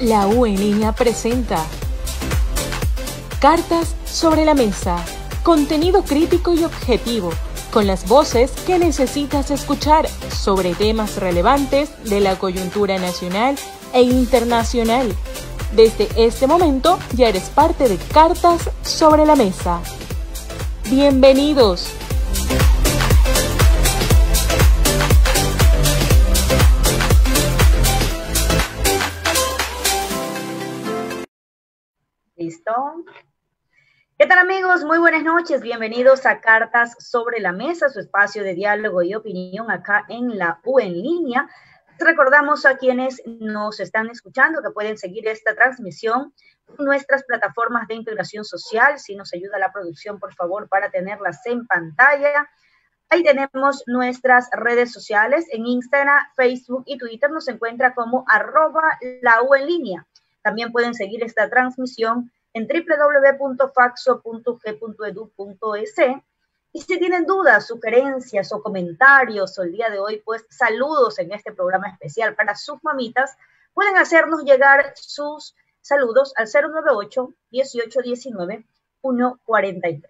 La U en línea presenta Cartas sobre la mesa. Contenido crítico y objetivo, con las voces que necesitas escuchar sobre temas relevantes de la coyuntura nacional e internacional. Desde este momento ya eres parte de Cartas sobre la mesa. Bienvenidos. ¿Listo? ¿Qué tal amigos? Muy buenas noches. Bienvenidos a Cartas sobre la Mesa, su espacio de diálogo y opinión acá en la U en línea. Recordamos a quienes nos están escuchando que pueden seguir esta transmisión en nuestras plataformas de integración social. Si nos ayuda la producción, por favor, para tenerlas en pantalla. Ahí tenemos nuestras redes sociales. En Instagram, Facebook y Twitter nos encuentra como arroba la U en línea. También pueden seguir esta transmisión en www.faxo.g.edu.es. Y si tienen dudas, sugerencias o comentarios o el día de hoy, pues saludos en este programa especial para sus mamitas, pueden hacernos llegar sus saludos al 098-1819-143.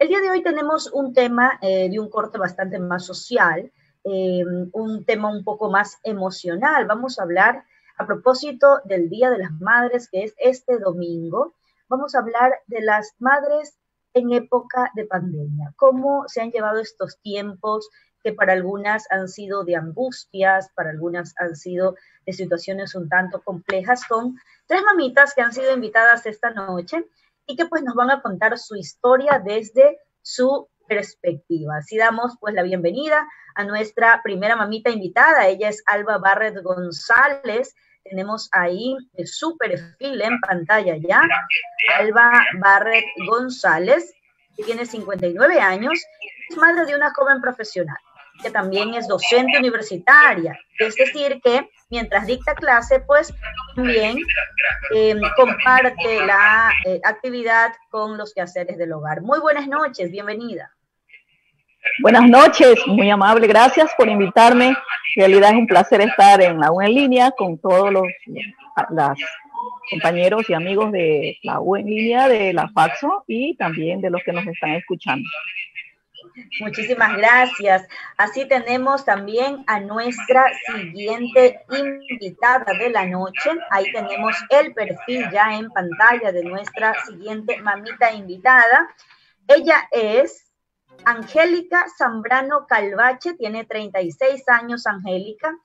El día de hoy tenemos un tema eh, de un corte bastante más social, eh, un tema un poco más emocional. Vamos a hablar a propósito del Día de las Madres, que es este domingo, vamos a hablar de las madres en época de pandemia, cómo se han llevado estos tiempos que para algunas han sido de angustias, para algunas han sido de situaciones un tanto complejas, con tres mamitas que han sido invitadas esta noche y que pues nos van a contar su historia desde su perspectiva. Así damos pues la bienvenida a nuestra primera mamita invitada. Ella es Alba Barret González. Tenemos ahí su perfil en pantalla ya. Alba Barret González, que tiene 59 años, es madre de una joven profesional que también es docente universitaria. Es decir, que mientras dicta clase, pues también em, comparte la eh, actividad con los quehaceres del hogar. Muy buenas noches, bienvenida. Buenas noches, muy amable, gracias por invitarme. En realidad es un placer estar en la U en línea con todos los compañeros y amigos de la U en línea, de la Faxo y también de los que nos están escuchando. Muchísimas gracias. Así tenemos también a nuestra siguiente invitada de la noche. Ahí tenemos el perfil ya en pantalla de nuestra siguiente mamita invitada. Ella es Angélica Zambrano Calvache tiene 36 años, Angélica.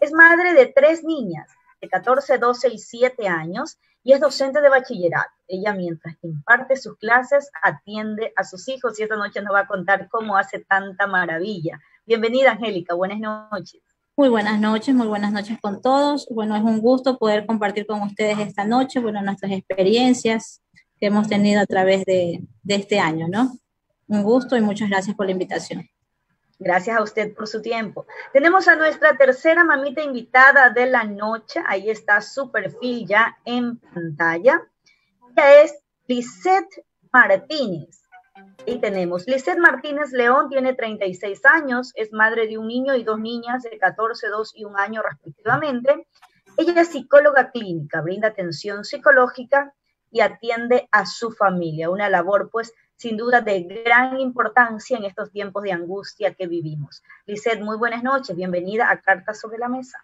Es madre de tres niñas de 14, 12 y 7 años y es docente de bachillerato. Ella mientras imparte sus clases atiende a sus hijos y esta noche nos va a contar cómo hace tanta maravilla. Bienvenida, Angélica. Buenas noches. Muy buenas noches, muy buenas noches con todos. Bueno, es un gusto poder compartir con ustedes esta noche, bueno, nuestras experiencias que hemos tenido a través de este año, ¿no? Un gusto y muchas gracias por la invitación. Gracias a usted por su tiempo. Tenemos a nuestra tercera mamita invitada de la noche. Ahí está su perfil ya en pantalla. Ella es Lisette Martínez. Y tenemos Lisette Martínez León, tiene 36 años, es madre de un niño y dos niñas de 14, 2 y un año respectivamente. Ella es psicóloga clínica, brinda atención psicológica y atiende a su familia, una labor pues sin duda de gran importancia en estos tiempos de angustia que vivimos. Lizeth, muy buenas noches, bienvenida a Cartas sobre la Mesa.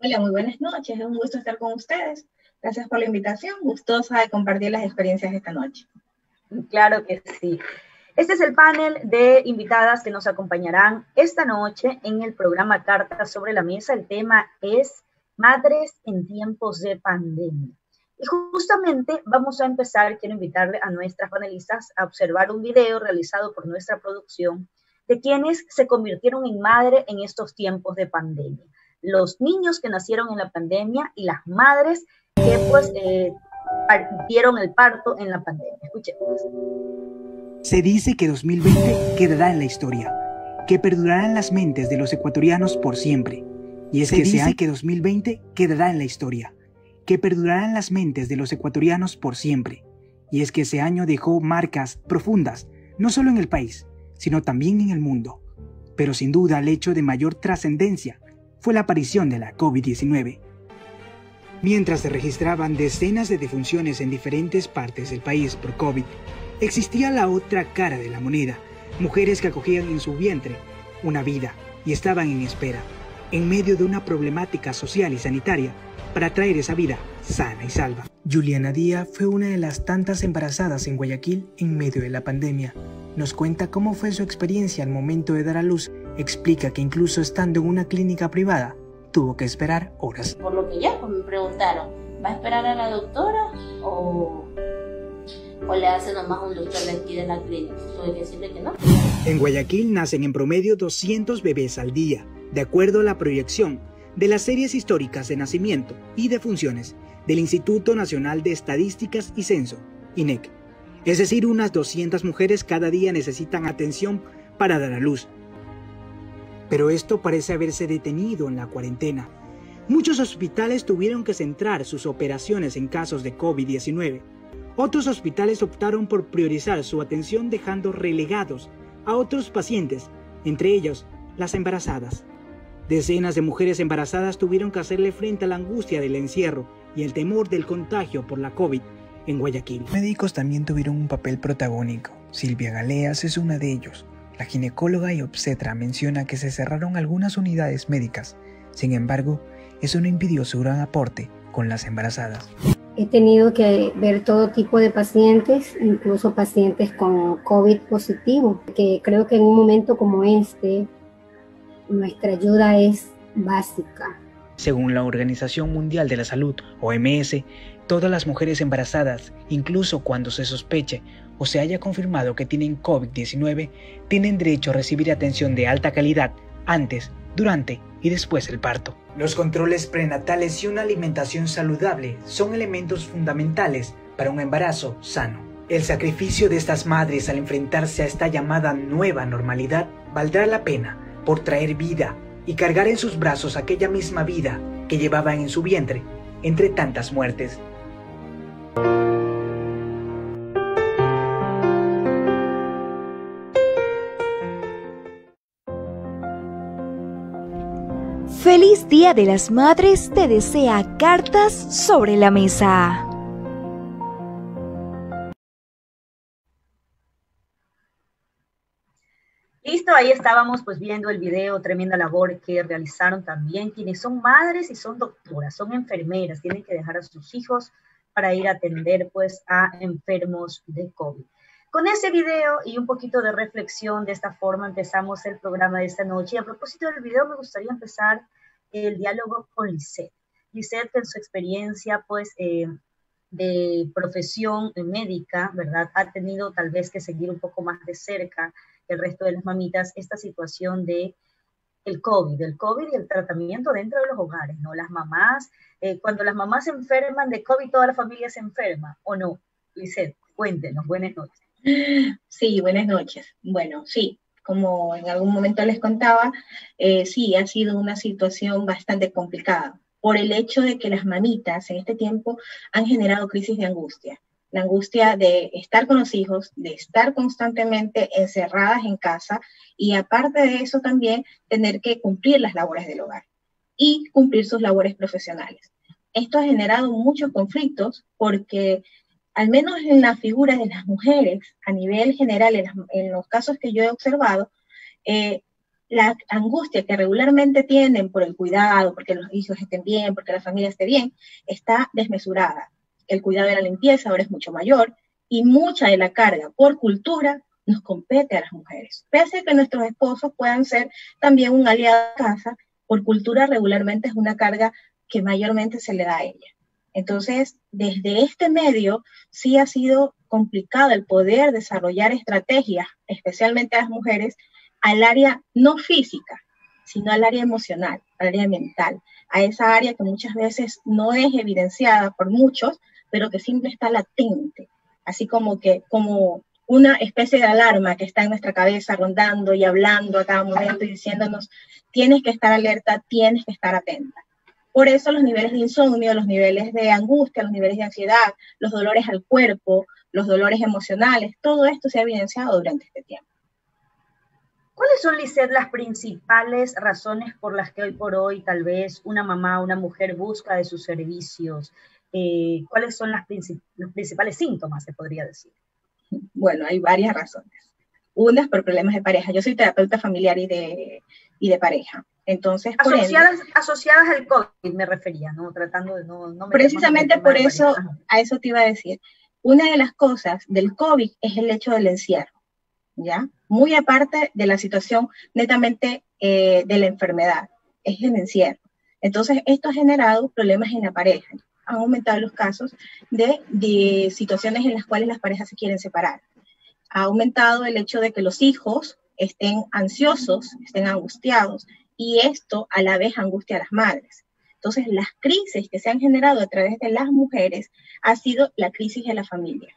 Hola, muy buenas noches, es un gusto estar con ustedes. Gracias por la invitación, gustosa de compartir las experiencias de esta noche. Claro que sí. Este es el panel de invitadas que nos acompañarán esta noche en el programa Cartas sobre la Mesa. El tema es Madres en tiempos de pandemia. Y justamente vamos a empezar, quiero invitarle a nuestras panelistas a observar un video realizado por nuestra producción de quienes se convirtieron en madre en estos tiempos de pandemia. Los niños que nacieron en la pandemia y las madres que pues eh, partieron el parto en la pandemia. Escuchemos. Se dice que 2020 quedará en la historia, que perdurará en las mentes de los ecuatorianos por siempre. Y es que se dice que 2020 quedará en la historia, que perdurarán en las mentes de los ecuatorianos por siempre. Y es que ese año dejó marcas profundas, no solo en el país, sino también en el mundo. Pero sin duda el hecho de mayor trascendencia fue la aparición de la COVID-19. Mientras se registraban decenas de defunciones en diferentes partes del país por COVID, existía la otra cara de la moneda, mujeres que acogían en su vientre una vida y estaban en espera, en medio de una problemática social y sanitaria, para traer esa vida sana y salva. Juliana Díaz fue una de las tantas embarazadas en Guayaquil en medio de la pandemia. Nos cuenta cómo fue su experiencia al momento de dar a luz. Explica que incluso estando en una clínica privada, tuvo que esperar horas. Por lo que ya pues, me preguntaron, ¿va a esperar a la doctora o, o le hace nomás un doctor de aquí de la clínica? Tuve que decirle que no. En Guayaquil nacen en promedio 200 bebés al día, de acuerdo a la proyección de las series históricas de nacimiento y de funciones del Instituto Nacional de Estadísticas y Censo, INEC. Es decir, unas 200 mujeres cada día necesitan atención para dar a luz. Pero esto parece haberse detenido en la cuarentena. Muchos hospitales tuvieron que centrar sus operaciones en casos de COVID-19. Otros hospitales optaron por priorizar su atención dejando relegados a otros pacientes, entre ellos las embarazadas. Decenas de mujeres embarazadas tuvieron que hacerle frente a la angustia del encierro y el temor del contagio por la COVID en Guayaquil. Médicos también tuvieron un papel protagónico. Silvia Galeas es una de ellos. La ginecóloga y obstetra menciona que se cerraron algunas unidades médicas. Sin embargo, eso no impidió su gran aporte con las embarazadas. He tenido que ver todo tipo de pacientes, incluso pacientes con COVID positivo, que creo que en un momento como este, nuestra ayuda es básica. Según la Organización Mundial de la Salud, OMS, todas las mujeres embarazadas, incluso cuando se sospeche o se haya confirmado que tienen COVID-19, tienen derecho a recibir atención de alta calidad antes, durante y después del parto. Los controles prenatales y una alimentación saludable son elementos fundamentales para un embarazo sano. El sacrificio de estas madres al enfrentarse a esta llamada nueva normalidad valdrá la pena por traer vida y cargar en sus brazos aquella misma vida que llevaban en su vientre entre tantas muertes. Feliz Día de las Madres te desea Cartas sobre la Mesa. Ahí estábamos pues viendo el video, tremenda labor que realizaron también quienes son madres y son doctoras, son enfermeras, tienen que dejar a sus hijos para ir a atender pues a enfermos de COVID. Con ese video y un poquito de reflexión, de esta forma empezamos el programa de esta noche. Y a propósito del video, me gustaría empezar el diálogo con Lisette. Lisette, en su experiencia, pues, eh, de profesión médica, ¿verdad? Ha tenido tal vez que seguir un poco más de cerca el resto de las mamitas esta situación de el COVID, el COVID y el tratamiento dentro de los hogares, ¿no? Las mamás, eh, cuando las mamás se enferman de COVID, toda la familia se enferma, ¿o no? Lisette, cuéntenos, buenas noches. Sí, buenas noches. Bueno, sí, como en algún momento les contaba, eh, sí, ha sido una situación bastante complicada por el hecho de que las mamitas en este tiempo han generado crisis de angustia la angustia de estar con los hijos, de estar constantemente encerradas en casa y aparte de eso también tener que cumplir las labores del hogar y cumplir sus labores profesionales. Esto ha generado muchos conflictos porque al menos en la figura de las mujeres, a nivel general, en, los casos que yo he observado, eh, la angustia que regularmente tienen por el cuidado, porque los hijos estén bien, porque la familia esté bien, está desmesurada el cuidado de la limpieza ahora es mucho mayor y mucha de la carga por cultura nos compete a las mujeres. Pese a que nuestros esposos puedan ser también un aliado de casa, por cultura regularmente es una carga que mayormente se le da a ella. Entonces, desde este medio sí ha sido complicado el poder desarrollar estrategias, especialmente a las mujeres, al área no física, sino al área emocional, al área mental, a esa área que muchas veces no es evidenciada por muchos, pero que siempre está latente, así como que como una especie de alarma que está en nuestra cabeza rondando y hablando a cada momento y diciéndonos, tienes que estar alerta, tienes que estar atenta. Por eso los niveles de insomnio, los niveles de angustia, los niveles de ansiedad, los dolores al cuerpo, los dolores emocionales, todo esto se ha evidenciado durante este tiempo. ¿Cuáles son, Lisset, las principales razones por las que hoy por hoy tal vez una mamá, una mujer busca de sus servicios? Eh, ¿Cuáles son las los principales síntomas, se podría decir? Bueno, hay varias razones. Una es por problemas de pareja. Yo soy terapeuta familiar y de, y de pareja. Entonces, asociadas, asociadas al COVID me refería, ¿no? Tratando de no... no precisamente por eso, a eso te iba a decir. Una de las cosas del COVID es el hecho del encierro, ¿ya? Muy aparte de la situación netamente eh, de la enfermedad, es el encierro. Entonces, esto ha generado problemas en la pareja. Han aumentado los casos de, de situaciones en las cuales las parejas se quieren separar. Ha aumentado el hecho de que los hijos estén ansiosos, estén angustiados, y esto a la vez angustia a las madres. Entonces, las crisis que se han generado a través de las mujeres ha sido la crisis de la familia.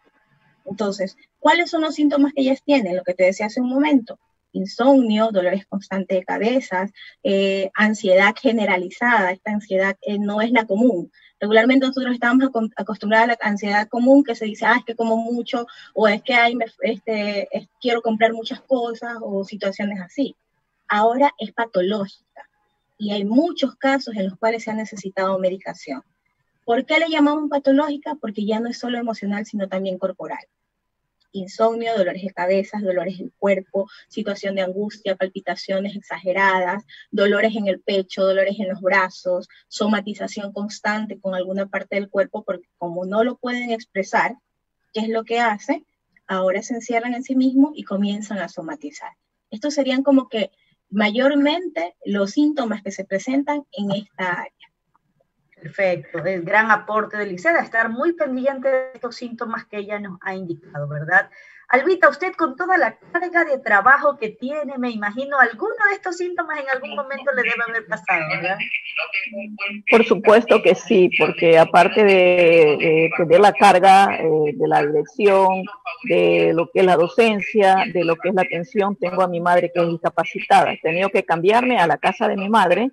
Entonces, ¿cuáles son los síntomas que ellas tienen? Lo que te decía hace un momento, insomnio, dolores constantes de cabezas, eh, ansiedad generalizada. Esta ansiedad eh, no es la común. Regularmente nosotros estamos acostumbrados a la ansiedad común que se dice, ah, es que como mucho, o es que este, quiero comprar muchas cosas, o situaciones así. Ahora es patológica y hay muchos casos en los cuales se ha necesitado medicación. ¿Por qué le llamamos patológica? Porque ya no es solo emocional, sino también corporal. Insomnio, dolores de cabeza, dolores del cuerpo, situación de angustia, palpitaciones exageradas, dolores en el pecho, dolores en los brazos, somatización constante con alguna parte del cuerpo, porque como no lo pueden expresar, ¿qué es lo que hace? Ahora se encierran en sí mismos y comienzan a somatizar. Estos serían como que mayormente los síntomas que se presentan en esta. Perfecto, el gran aporte de Liceda, estar muy pendiente de estos síntomas que ella nos ha indicado, ¿verdad? Albita, usted con toda la carga de trabajo que tiene, me imagino, alguno de estos síntomas en algún momento le debe haber pasado, ¿verdad? Por supuesto que sí, porque aparte de, tener la carga eh, de la dirección, de lo que es la docencia, de lo que es la atención, tengo a mi madre que es discapacitada. He tenido que cambiarme a la casa de mi madre,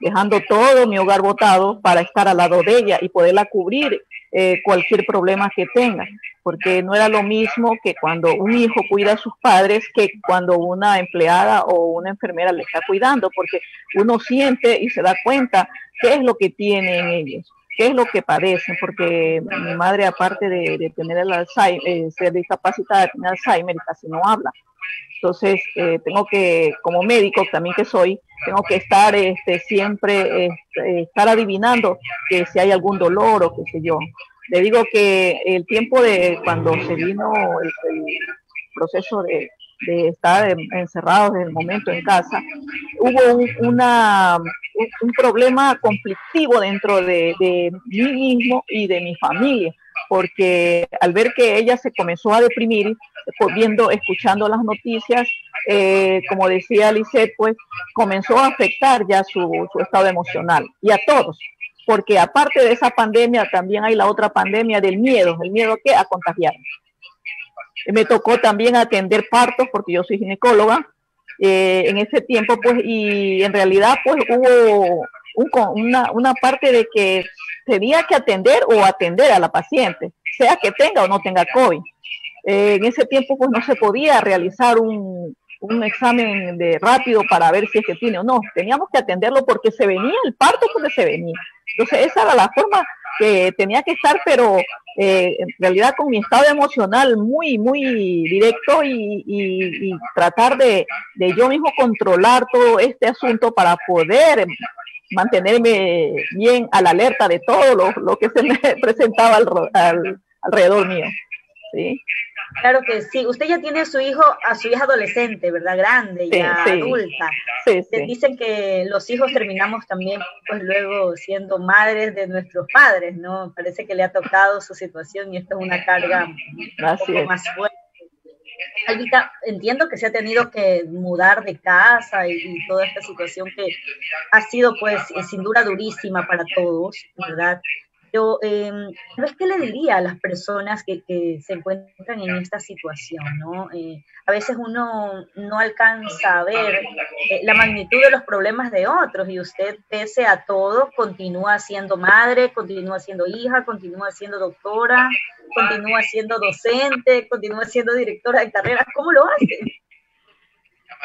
dejando todo mi hogar botado para estar al lado de ella y poderla cubrir eh, cualquier problema que tenga, porque no era lo mismo que cuando un hijo cuida a sus padres que cuando una empleada o una enfermera le está cuidando, porque uno siente y se da cuenta qué es lo que tienen ellos qué es lo que padecen, porque mi madre, aparte de, tener el Alzheimer, eh, ser discapacitada tener Alzheimer, casi no habla. Entonces, eh, tengo que, como médico también que soy, tengo que estar este, siempre, este, estar adivinando que si hay algún dolor o qué sé yo. Le digo que el tiempo de cuando se vino el, proceso de, estar encerrados en el momento en casa, hubo un, una, un, problema conflictivo dentro de, de mí mismo y de mi familia porque al ver que ella se comenzó a deprimir, viendo, escuchando las noticias, eh, como decía Lisette, pues comenzó a afectar ya su, estado emocional y a todos, porque aparte de esa pandemia también hay la otra pandemia del miedo, el miedo que a contagiar. Me tocó también atender partos porque yo soy ginecóloga eh, en ese tiempo, pues, y en realidad, pues, hubo una, una parte de que tenía que atender o atender a la paciente, sea que tenga o no tenga COVID. Eh, en ese tiempo pues no se podía realizar un, un, examen de rápido para ver si es que tiene o no. Teníamos que atenderlo porque se venía el parto porque se venía. Entonces esa era la forma que tenía que estar, pero eh, en realidad con mi estado emocional muy, muy directo y, y, y tratar de, de, yo mismo controlar todo este asunto para poder mantenerme bien a la alerta de todo lo, lo que se me presentaba al, alrededor mío. ¿sí? Claro que sí. Usted ya tiene a su hijo, a su hija adolescente, ¿verdad? Grande, ya adulta. Dicen que los hijos terminamos también, pues luego siendo madres de nuestros padres, ¿no? Parece que le ha tocado su situación y esto es una carga un poco más fuerte. Albita, entiendo que se ha tenido que mudar de casa y, toda esta situación que ha sido, pues, sin duda durísima para todos, ¿verdad? Pero, eh, ¿qué le diría a las personas que, se encuentran en esta situación? ¿no? Eh, a veces uno no alcanza a ver eh, la magnitud de los problemas de otros y usted, pese a todo, continúa siendo madre, continúa siendo hija, continúa siendo doctora, continúa siendo docente, continúa siendo directora de carreras. ¿Cómo lo hace?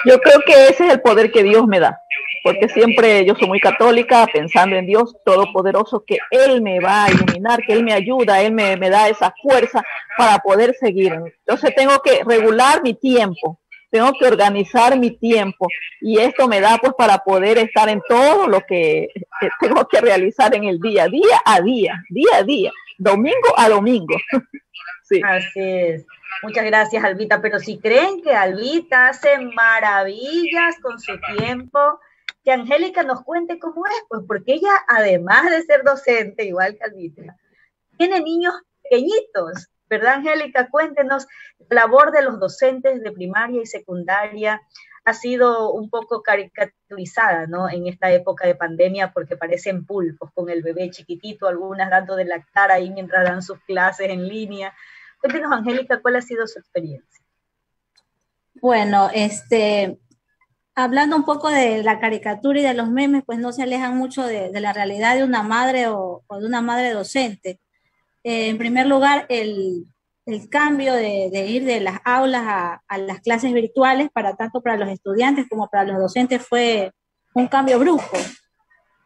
Yo creo que ese es el poder que Dios me da, porque siempre yo soy muy católica, pensando en Dios Todopoderoso, que Él me va a iluminar, que Él me ayuda, Él me, me da esa fuerza para poder seguir. Entonces tengo que regular mi tiempo, tengo que organizar mi tiempo y esto me da pues para poder estar en todo lo que tengo que realizar en el día, día a día, día a día, domingo a domingo. Sí. Así es. Muchas gracias, Albita. Pero si creen que Albita hace maravillas con su tiempo, que Angélica nos cuente cómo es, pues porque ella, además de ser docente, igual que Albita, tiene niños pequeñitos, ¿verdad, Angélica? Cuéntenos, la labor de los docentes de primaria y secundaria ha sido un poco caricaturizada, ¿no? En esta época de pandemia, porque parecen pulpos con el bebé chiquitito, algunas dando de lactar ahí mientras dan sus clases en línea. Cuéntenos, Angélica, ¿cuál ha sido su experiencia? Bueno, este, hablando un poco de la caricatura y de los memes, pues no se alejan mucho de, la realidad de una madre o, de una madre docente. Eh, en primer lugar, el, cambio de, ir de las aulas a, a, las clases virtuales, para tanto para los estudiantes como para los docentes, fue un cambio brusco.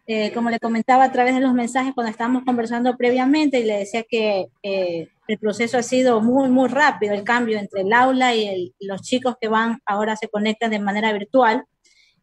Eh, como le comentaba a través de los mensajes cuando estábamos conversando previamente y le decía que eh, el proceso ha sido muy, muy rápido, el cambio entre el aula y los chicos que van ahora se conectan de manera virtual.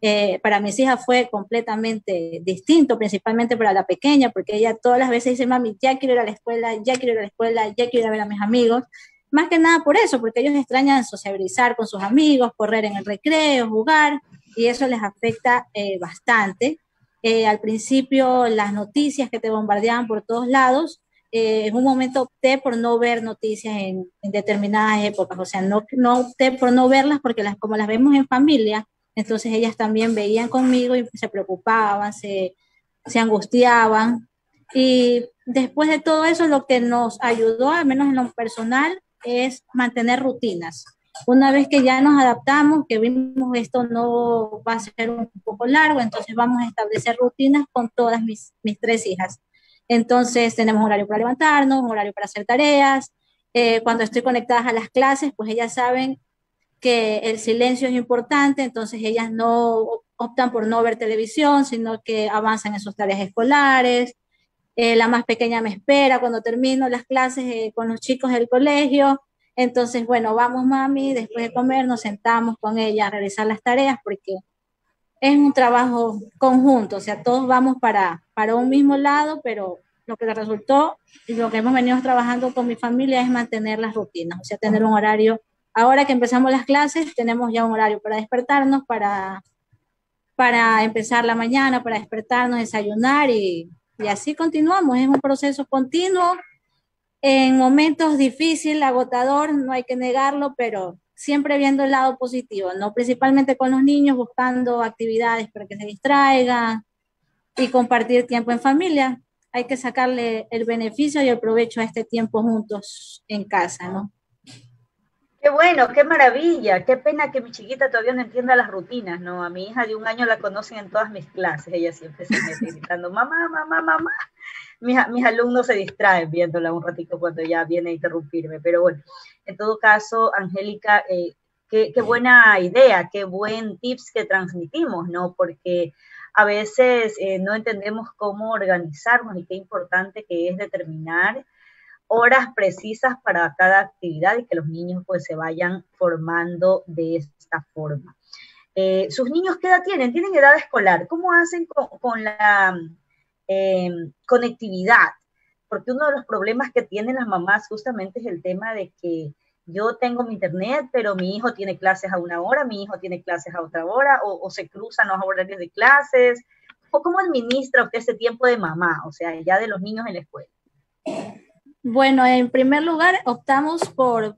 Eh, para mis hijas fue completamente distinto, principalmente para la pequeña, porque ella todas las veces dice, mami, ya quiero ir a la escuela, ya quiero ir a la escuela, ya quiero ir a ver a mis amigos. Más que nada por eso, porque ellos extrañan sociabilizar con sus amigos, correr en el recreo, jugar, y eso les afecta bastante. Eh, al principio las noticias que te bombardeaban por todos lados, eh, en un momento opté por no ver noticias en, determinadas épocas, o sea, no, no opté por no verlas porque las, como las vemos en familia, entonces ellas también veían conmigo y se preocupaban, se, se angustiaban. Y después de todo eso, lo que nos ayudó, al menos en lo personal, es mantener rutinas. Una vez que ya nos adaptamos, que vimos esto no va a ser un poco largo, entonces vamos a establecer rutinas con todas mis, mis tres hijas. Entonces tenemos horario para levantarnos, horario para hacer tareas. Eh, cuando estoy conectada a las clases, pues ellas saben que el silencio es importante, entonces ellas no optan por no ver televisión, sino que avanzan en sus tareas escolares. Eh, la más pequeña me espera cuando termino las clases eh, con los chicos del colegio entonces, bueno, vamos mami, después de comer nos sentamos con ella a realizar las tareas porque es un trabajo conjunto, o sea, todos vamos para, para un mismo lado, pero lo que resultó y lo que hemos venido trabajando con mi familia es mantener las rutinas, o sea, tener un horario. Ahora que empezamos las clases, tenemos ya un horario para despertarnos, para, para empezar la mañana, para despertarnos, desayunar y, y así continuamos. Es un proceso continuo en momentos difíciles, agotador, no hay que negarlo, pero siempre viendo el lado positivo, ¿no? Principalmente con los niños, buscando actividades para que se distraigan y compartir tiempo en familia. Hay que sacarle el beneficio y el provecho a este tiempo juntos en casa, ¿no? Qué bueno, qué maravilla. Qué pena que mi chiquita todavía no entienda las rutinas, ¿no? A mi hija de un año la conocen en todas mis clases. Ella siempre se mete gritando, mamá, mamá, mamá mis, alumnos se distraen viéndola un ratito cuando ya viene a interrumpirme. Pero bueno, en todo caso, Angélica, eh, qué, buena idea, qué buen tips que transmitimos, ¿no? Porque a veces eh, no entendemos cómo organizarnos y qué importante que es determinar horas precisas para cada actividad y que los niños pues se vayan formando de esta forma. Eh, ¿Sus niños qué edad tienen? ¿Tienen edad escolar? ¿Cómo hacen con la Em, conectividad, porque uno de los problemas que tienen las mamás justamente es el tema de que yo tengo mi internet, pero mi hijo tiene clases a una hora, mi hijo tiene clases a otra hora, o, se cruzan los horarios de clases, o cómo administra usted ese tiempo de mamá, o sea, ya de los niños en la escuela. Bueno, en primer lugar, optamos por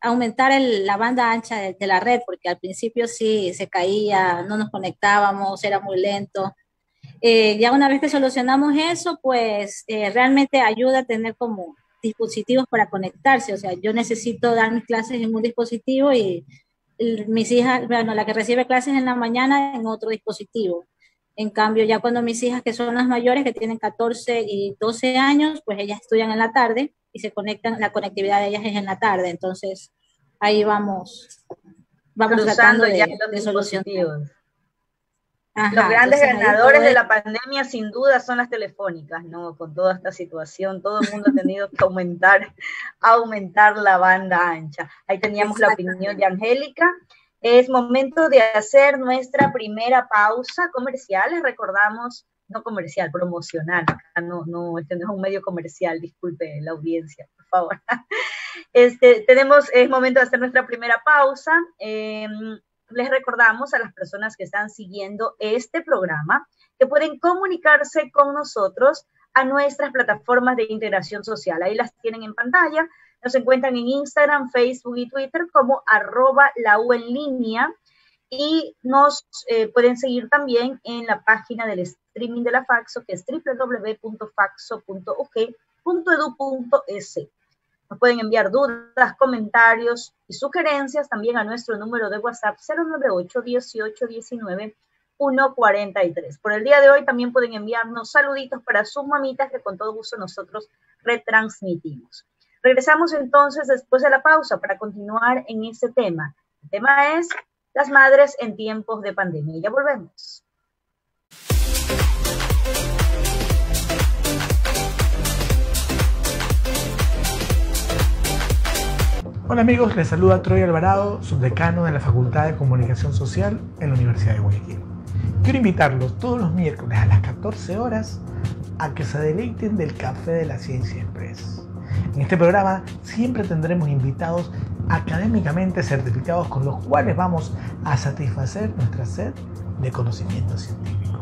aumentar la banda ancha de, de, la red, porque al principio sí se caía, no nos conectábamos, era muy lento. Eh, ya una vez que solucionamos eso, pues eh, realmente ayuda a tener como dispositivos para conectarse. O sea, yo necesito dar mis clases en un dispositivo y, mis hijas, bueno, la que recibe clases en la mañana en otro dispositivo. En cambio, ya cuando mis hijas, que son las mayores, que tienen 14 y 12 años, pues ellas estudian en la tarde y se conectan, la conectividad de ellas es en la tarde. Entonces, ahí vamos vamos tratando de, dispositivos. los grandes ganadores de la pandemia sin duda son las telefónicas, ¿no? Con toda esta situación, todo el mundo ha tenido que aumentar, aumentar la banda ancha. Ahí teníamos la opinión de Angélica. Es momento de hacer nuestra primera pausa comercial. Les recordamos no comercial, promocional. No, no, este no es un medio comercial, disculpe la audiencia, por favor. Este, tenemos, es momento de hacer nuestra primera pausa. Em, les recordamos a las personas que están siguiendo este programa que pueden comunicarse con nosotros a nuestras plataformas de integración social. Ahí las tienen en pantalla. Nos encuentran en Instagram, Facebook y Twitter como arroba la U en línea y nos eh, pueden seguir también en la página del streaming de la Faxo, que es www.faxo.uk.edu.es. Nos pueden enviar dudas, comentarios y sugerencias también a nuestro número de WhatsApp 098 18 19 143. Por el día de hoy también pueden enviarnos saluditos para sus mamitas que con todo gusto nosotros retransmitimos. Regresamos entonces después de la pausa para continuar en este tema. El tema es las madres en tiempos de pandemia. Ya volvemos. Hola amigos, les saluda Troy Alvarado, subdecano de la Facultad de Comunicación Social en la Universidad de Guayaquil. Quiero invitarlos todos los miércoles a las 14 horas a que se deleiten del Café de la Ciencia Express. En este programa siempre tendremos invitados académicamente certificados con los cuales vamos a satisfacer nuestra sed de conocimiento científico.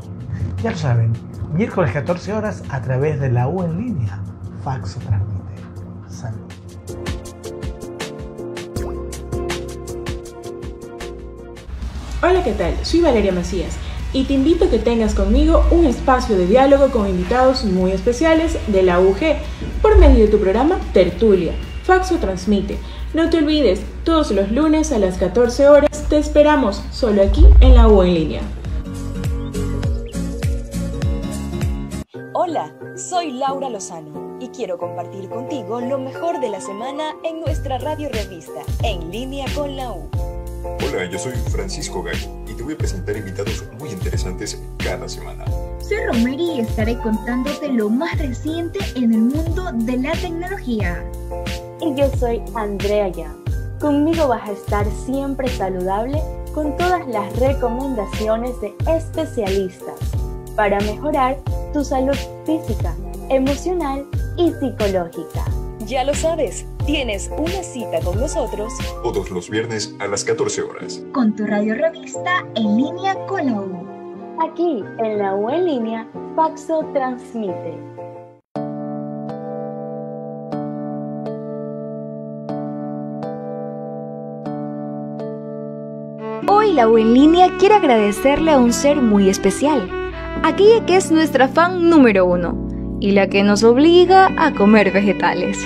Ya lo saben, miércoles 14 horas a través de la U en línea, Faxo transmite. Salud. Hola, ¿qué tal? Soy Valeria Macías y te invito a que tengas conmigo un espacio de diálogo con invitados muy especiales de la UG por medio de tu programa Tertulia. Faxo transmite no te olvides, todos los lunes a las 14 horas te esperamos solo aquí en la U en línea. Hola, soy Laura Lozano y quiero compartir contigo lo mejor de la semana en nuestra radio revista, En línea con la U. Hola, yo soy Francisco Gallo y te voy a presentar invitados muy interesantes cada semana. Soy Romeri y estaré contándote lo más reciente en el mundo de la tecnología y yo soy Andrea Ya. Conmigo vas a estar siempre saludable con todas las recomendaciones de especialistas para mejorar tu salud física, emocional y psicológica. Ya lo sabes, tienes una cita con nosotros todos los viernes a las 14 horas. Con tu radio revista en línea con la U. Aquí en la U en línea, Faxo transmite Hoy la U en línea quiere agradecerle a un ser muy especial, aquella que es nuestra fan número uno y la que nos obliga a comer vegetales,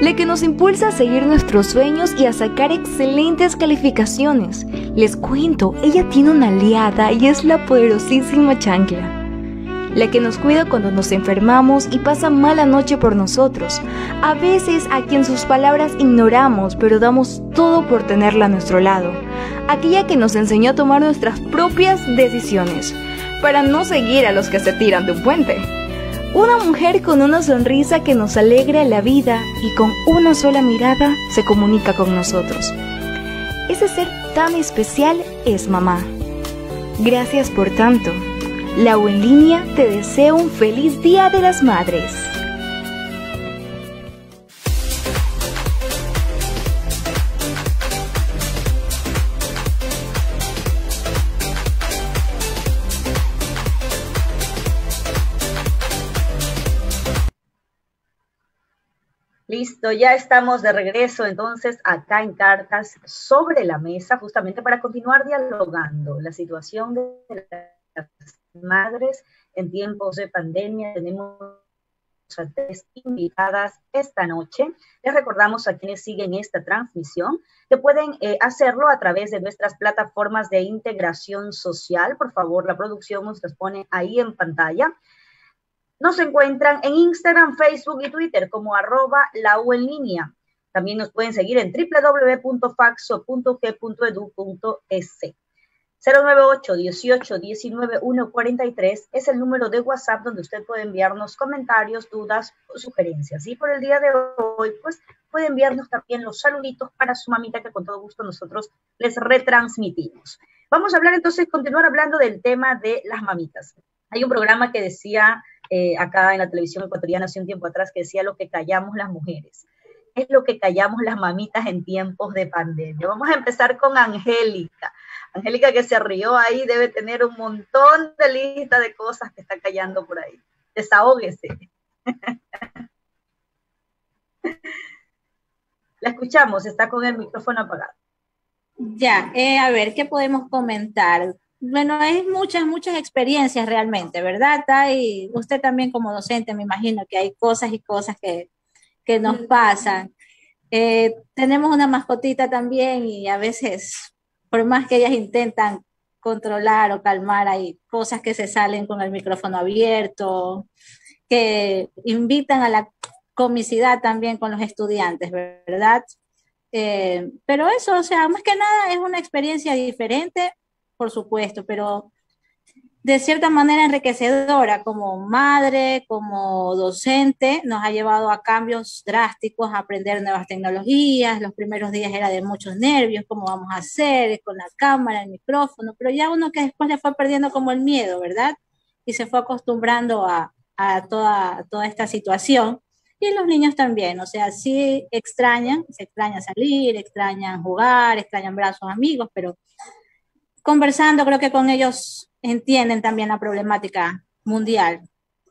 la que nos impulsa a seguir nuestros sueños y a sacar excelentes calificaciones. Les cuento, ella tiene una aliada y es la poderosísima chancla la que nos cuida cuando nos enfermamos y pasa mala noche por nosotros, a veces a quien sus palabras ignoramos, pero damos todo por tenerla a nuestro lado, aquella que nos enseñó a tomar nuestras propias decisiones, para no seguir a los que se tiran de un puente. Una mujer con una sonrisa que nos alegra la vida y con una sola mirada se comunica con nosotros. Ese ser tan especial es mamá. Gracias por tanto. La U en línea te desea un feliz Día de las Madres. Listo, ya estamos de regreso entonces acá en Cartas sobre la mesa, justamente para continuar dialogando la situación de las madres en tiempos de pandemia. Tenemos a tres invitadas esta noche. Les recordamos a quienes siguen esta transmisión que pueden eh, hacerlo a través de nuestras plataformas de integración social. Por favor, la producción nos las pone ahí en pantalla. Nos encuentran en Instagram, Facebook y Twitter como arroba la U en línea. También nos pueden seguir en www.faxo.g.edu.es. 098 18 19 143 es el número de WhatsApp donde usted puede enviarnos comentarios, dudas o sugerencias. Y por el día de hoy, pues puede enviarnos también los saluditos para su mamita que con todo gusto nosotros les retransmitimos. Vamos a hablar entonces, continuar hablando del tema de las mamitas. Hay un programa que decía eh, acá en la televisión ecuatoriana hace un tiempo atrás que decía lo que callamos las mujeres. Es lo que callamos las mamitas en tiempos de pandemia. Vamos a empezar con Angélica. Angélica que se rió ahí debe tener un montón de lista de cosas que está callando por ahí. Desahógese. La escuchamos, está con el micrófono apagado. Ya, eh, a ver, ¿qué podemos comentar? Bueno, hay muchas, muchas experiencias realmente, ¿verdad? Y usted también como docente, me imagino que hay cosas y cosas que, que nos pasan. Eh, tenemos una mascotita también y a veces por más que ellas intentan controlar o calmar, hay cosas que se salen con el micrófono abierto, que invitan a la comicidad también con los estudiantes, ¿verdad? Eh, pero eso, o sea, más que nada es una experiencia diferente, por supuesto, pero de cierta manera enriquecedora como madre, como docente, nos ha llevado a cambios drásticos, a aprender nuevas tecnologías. Los primeros días era de muchos nervios, cómo vamos a hacer con la cámara, el micrófono, pero ya uno que después le fue perdiendo como el miedo, ¿verdad? Y se fue acostumbrando a, a toda, toda esta situación. Y los niños también, o sea, sí extrañan, se extraña salir, extrañan jugar, extrañan ver a amigos, pero conversando creo que con ellos entienden también la problemática mundial.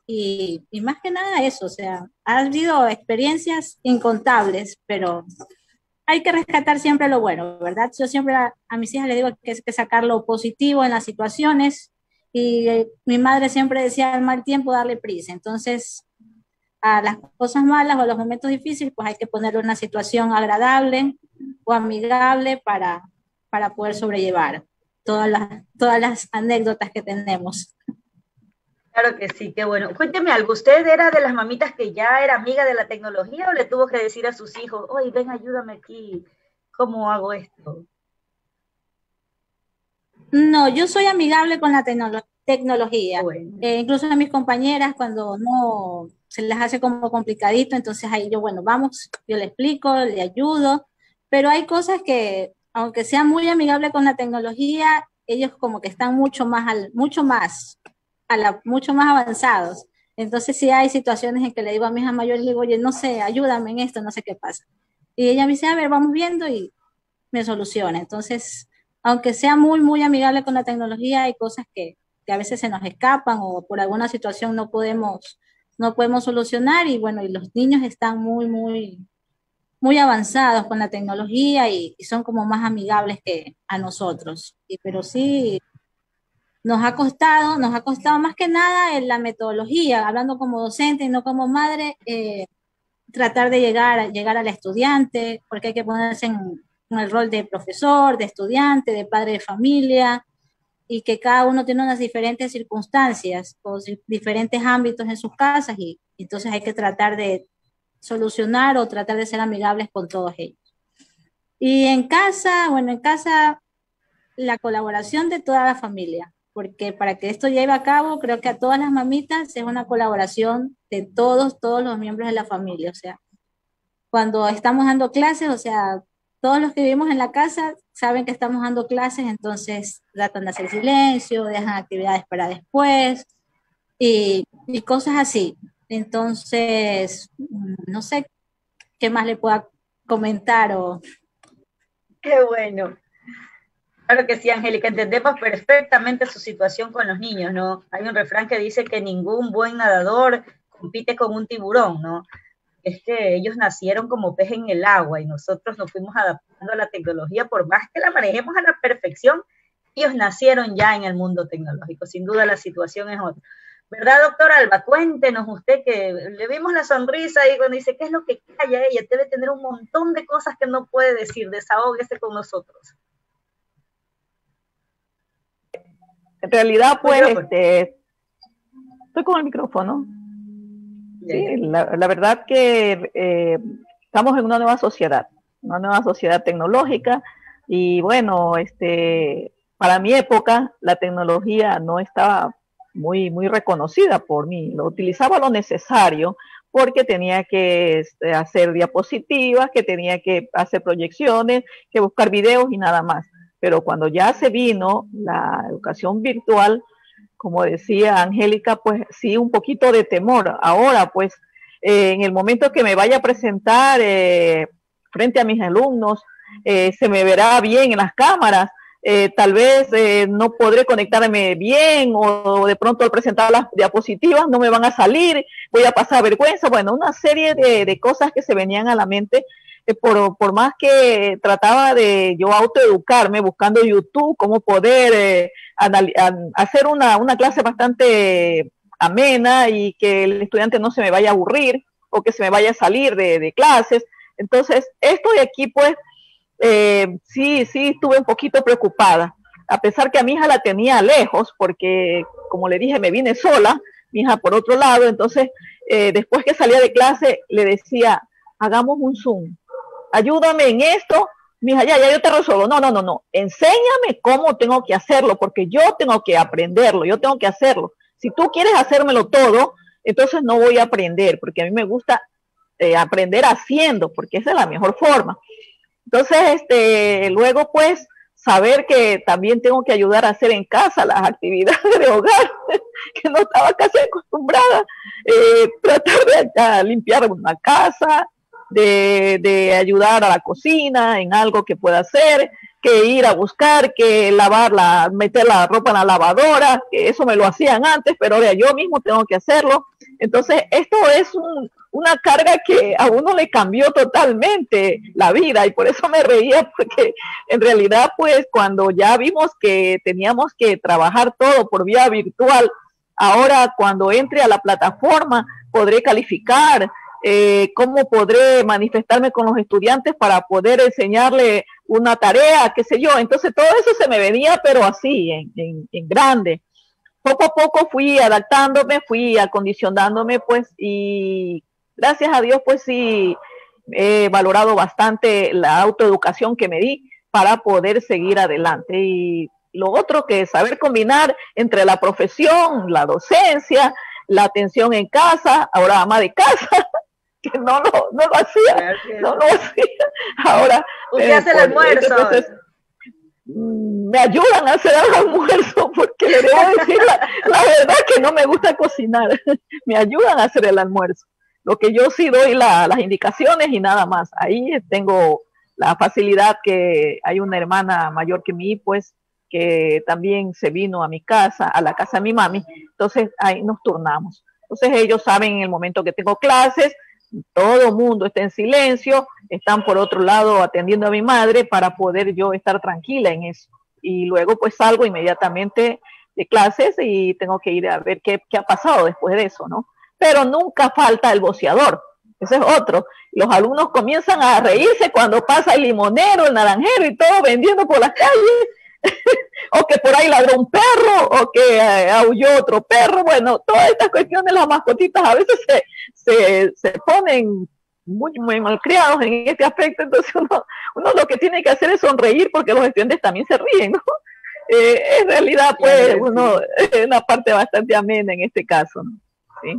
Y, más que nada eso, o sea, ha habido experiencias incontables, pero hay que rescatar siempre lo bueno, ¿verdad? Yo siempre a, mis hijas les digo que hay que sacar lo positivo en las situaciones y eh, mi madre siempre decía al mal tiempo darle prisa. Entonces, a las cosas malas o a los momentos difíciles, pues hay que ponerle una situación agradable o amigable para, para poder sobrellevar todas las, todas las anécdotas que tenemos. Claro que sí, qué bueno. Cuénteme algo, ¿usted era de las mamitas que ya era amiga de la tecnología o le tuvo que decir a sus hijos, oye, ven, ayúdame aquí, ¿cómo hago esto? No, yo soy amigable con la tecnología. Eh, incluso a mis compañeras cuando no se les hace como complicadito, entonces ahí yo, bueno, vamos, yo le explico, le ayudo, pero hay cosas que aunque sea muy amigable con la tecnología, ellos como que están mucho más, al, mucho más, a la, mucho más avanzados. Entonces sí hay situaciones en que le digo a mi hija mayor, le digo, oye, no sé, ayúdame en esto, no sé qué pasa. Y ella me dice, a ver, vamos viendo y me soluciona. Entonces, aunque sea muy, muy amigable con la tecnología, hay cosas que, que a veces se nos escapan o por alguna situación no podemos, no podemos solucionar y bueno, y los niños están muy, muy, muy avanzados con la tecnología y, son como más amigables que a nosotros. Y, pero sí, nos ha costado, nos ha costado más que nada en la metodología, hablando como docente y no como madre, eh, tratar de llegar, llegar al estudiante, porque hay que ponerse en, el rol de profesor, de estudiante, de padre de familia, y que cada uno tiene unas diferentes circunstancias o diferentes ámbitos en sus casas, y entonces hay que tratar de solucionar o tratar de ser amigables con todos ellos. Y en casa, bueno, en casa, la colaboración de toda la familia, porque para que esto lleve a cabo, creo que a todas las mamitas es una colaboración de todos, todos los miembros de la familia. O sea, cuando estamos dando clases, o sea, todos los que vivimos en la casa saben que estamos dando clases, entonces tratan de hacer silencio, dejan actividades para después y, y cosas así. Entonces, no sé qué más le pueda comentar o... Qué bueno. Claro que sí, Angélica, entendemos perfectamente su situación con los niños, ¿no? Hay un refrán que dice que ningún buen nadador compite con un tiburón, ¿no? Es que ellos nacieron como pez en el agua y nosotros nos fuimos adaptando a la tecnología, por más que la manejemos a la perfección, ellos nacieron ya en el mundo tecnológico. Sin duda la situación es otra. ¿Verdad, doctor Alba? Cuéntenos usted que le vimos la sonrisa y cuando dice, ¿qué es lo que calla ella? Debe tener un montón de cosas que no puede decir. Desahógese con nosotros. En realidad, pues, este, estoy con el micrófono. Sí, la, verdad que eh, estamos en una nueva sociedad, una nueva sociedad tecnológica y bueno, este, para mi época la tecnología no estaba muy, muy reconocida por mí, lo utilizaba lo necesario porque tenía que este, hacer diapositivas, que tenía que hacer proyecciones, que buscar videos y nada más. Pero cuando ya se vino la educación virtual, como decía Angélica, pues sí, un poquito de temor. Ahora, pues, eh, en el momento que me vaya a presentar eh, frente a mis alumnos, eh, se me verá bien en las cámaras, tal vez no podré conectarme bien o de pronto al presentar las diapositivas no me van a salir, voy a pasar vergüenza, bueno, una serie de, de cosas que se venían a la mente por, por, más que trataba de yo autoeducarme buscando YouTube, cómo poder eh, hacer una, una, clase bastante amena y que el estudiante no se me vaya a aburrir o que se me vaya a salir de, de clases. Entonces, esto de aquí, pues, eh, sí, sí estuve un poquito preocupada, a pesar que a mi hija la tenía lejos, porque, como le dije, me vine sola, mi hija por otro lado, entonces, eh, después que salía de clase, le decía, hagamos un Zoom, ayúdame en esto, mija, ya, ya yo te resuelvo. No, no, no, no. Enséñame cómo tengo que hacerlo, porque yo tengo que aprenderlo, yo tengo que hacerlo. Si tú quieres hacérmelo todo, entonces no voy a aprender, porque a mí me gusta eh, aprender haciendo, porque esa es la mejor forma. Entonces, este, luego pues, saber que también tengo que ayudar a hacer en casa las actividades de hogar, que no estaba casi acostumbrada, eh, tratar de limpiar una casa, de, ayudar a la cocina en algo que pueda hacer, que ir a buscar, que lavar la, meter la ropa en la lavadora, que eso me lo hacían antes, pero ahora yo mismo tengo que hacerlo. Entonces, esto es una carga que a uno le cambió totalmente la vida y por eso me reía, porque en realidad, pues cuando ya vimos que teníamos que trabajar todo por vía virtual, ahora cuando entre a la plataforma podré calificar, eh, cómo podré manifestarme con los estudiantes para poder enseñarle una tarea, qué sé yo. Entonces todo eso se me venía, pero así, en, grande. Poco a poco fui adaptándome, fui acondicionándome, pues, y gracias a Dios, pues sí, he valorado bastante la autoeducación que me di para poder seguir adelante. Y lo otro que es saber combinar entre la profesión, la docencia, la atención en casa, ahora ama de casa, que no lo, no lo hacía, no lo hacía. Ahora, usted hace el almuerzo. Mm, me ayudan a hacer el almuerzo porque le debo decir la, verdad que no me gusta cocinar. me ayudan a hacer el almuerzo. Lo que yo sí doy las indicaciones y nada más. Ahí tengo la facilidad que hay una hermana mayor que mí, pues, que también se vino a mi casa, a la casa de mi mami. Entonces ahí nos turnamos. Entonces ellos saben en el momento que tengo clases, todo el mundo está en silencio, están por otro lado atendiendo a mi madre para poder yo estar tranquila en eso. Y luego pues salgo inmediatamente de clases y tengo que ir a ver qué, qué ha pasado después de eso, ¿no? Pero nunca falta el boceador, ese es otro. Los alumnos comienzan a reírse cuando pasa el limonero, el naranjero y todo vendiendo por las calles o que por ahí ladró un perro, o que eh, aulló otro perro. Bueno, todas estas cuestiones, las mascotitas a veces se, se, se ponen muy, muy malcriados en este aspecto, entonces uno, uno lo que tiene que hacer es sonreír porque los estudiantes también se ríen, ¿no? Eh, en realidad, pues, uno es una parte bastante amena en este caso, ¿no? ¿Sí?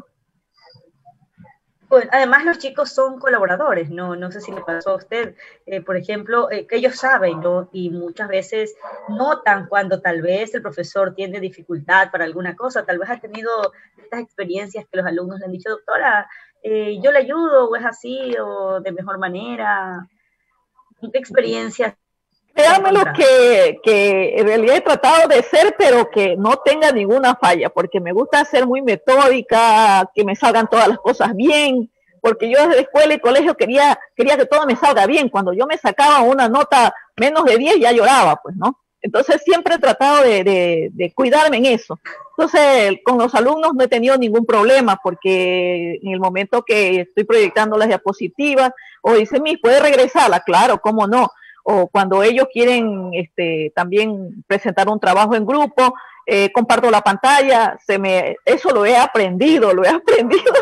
Pues, además los chicos son colaboradores, ¿no? No sé si le pasó a usted, eh, por ejemplo, eh, que ellos saben. Y muchas veces notan cuando tal vez el profesor tiene dificultad para alguna cosa, tal vez ha tenido estas experiencias que los alumnos le han dicho, doctora, eh, yo le ayudo, o es así, o de mejor manera. ¿Qué experiencias Créanme lo que, que en realidad he tratado de ser, pero que no tenga ninguna falla, porque me gusta ser muy metódica, que me salgan todas las cosas bien, porque yo desde escuela y colegio quería, quería que todo me salga bien. Cuando yo me sacaba una nota menos de 10 ya lloraba, pues, ¿no? Entonces siempre he tratado de, de, de, cuidarme en eso. Entonces con los alumnos no he tenido ningún problema porque en el momento que estoy proyectando las diapositivas o dice, mi, ¿puede regresarla? Claro, ¿cómo no? O cuando ellos quieren este, también presentar un trabajo en grupo, eh, comparto la pantalla, se me, eso lo he aprendido, lo he aprendido,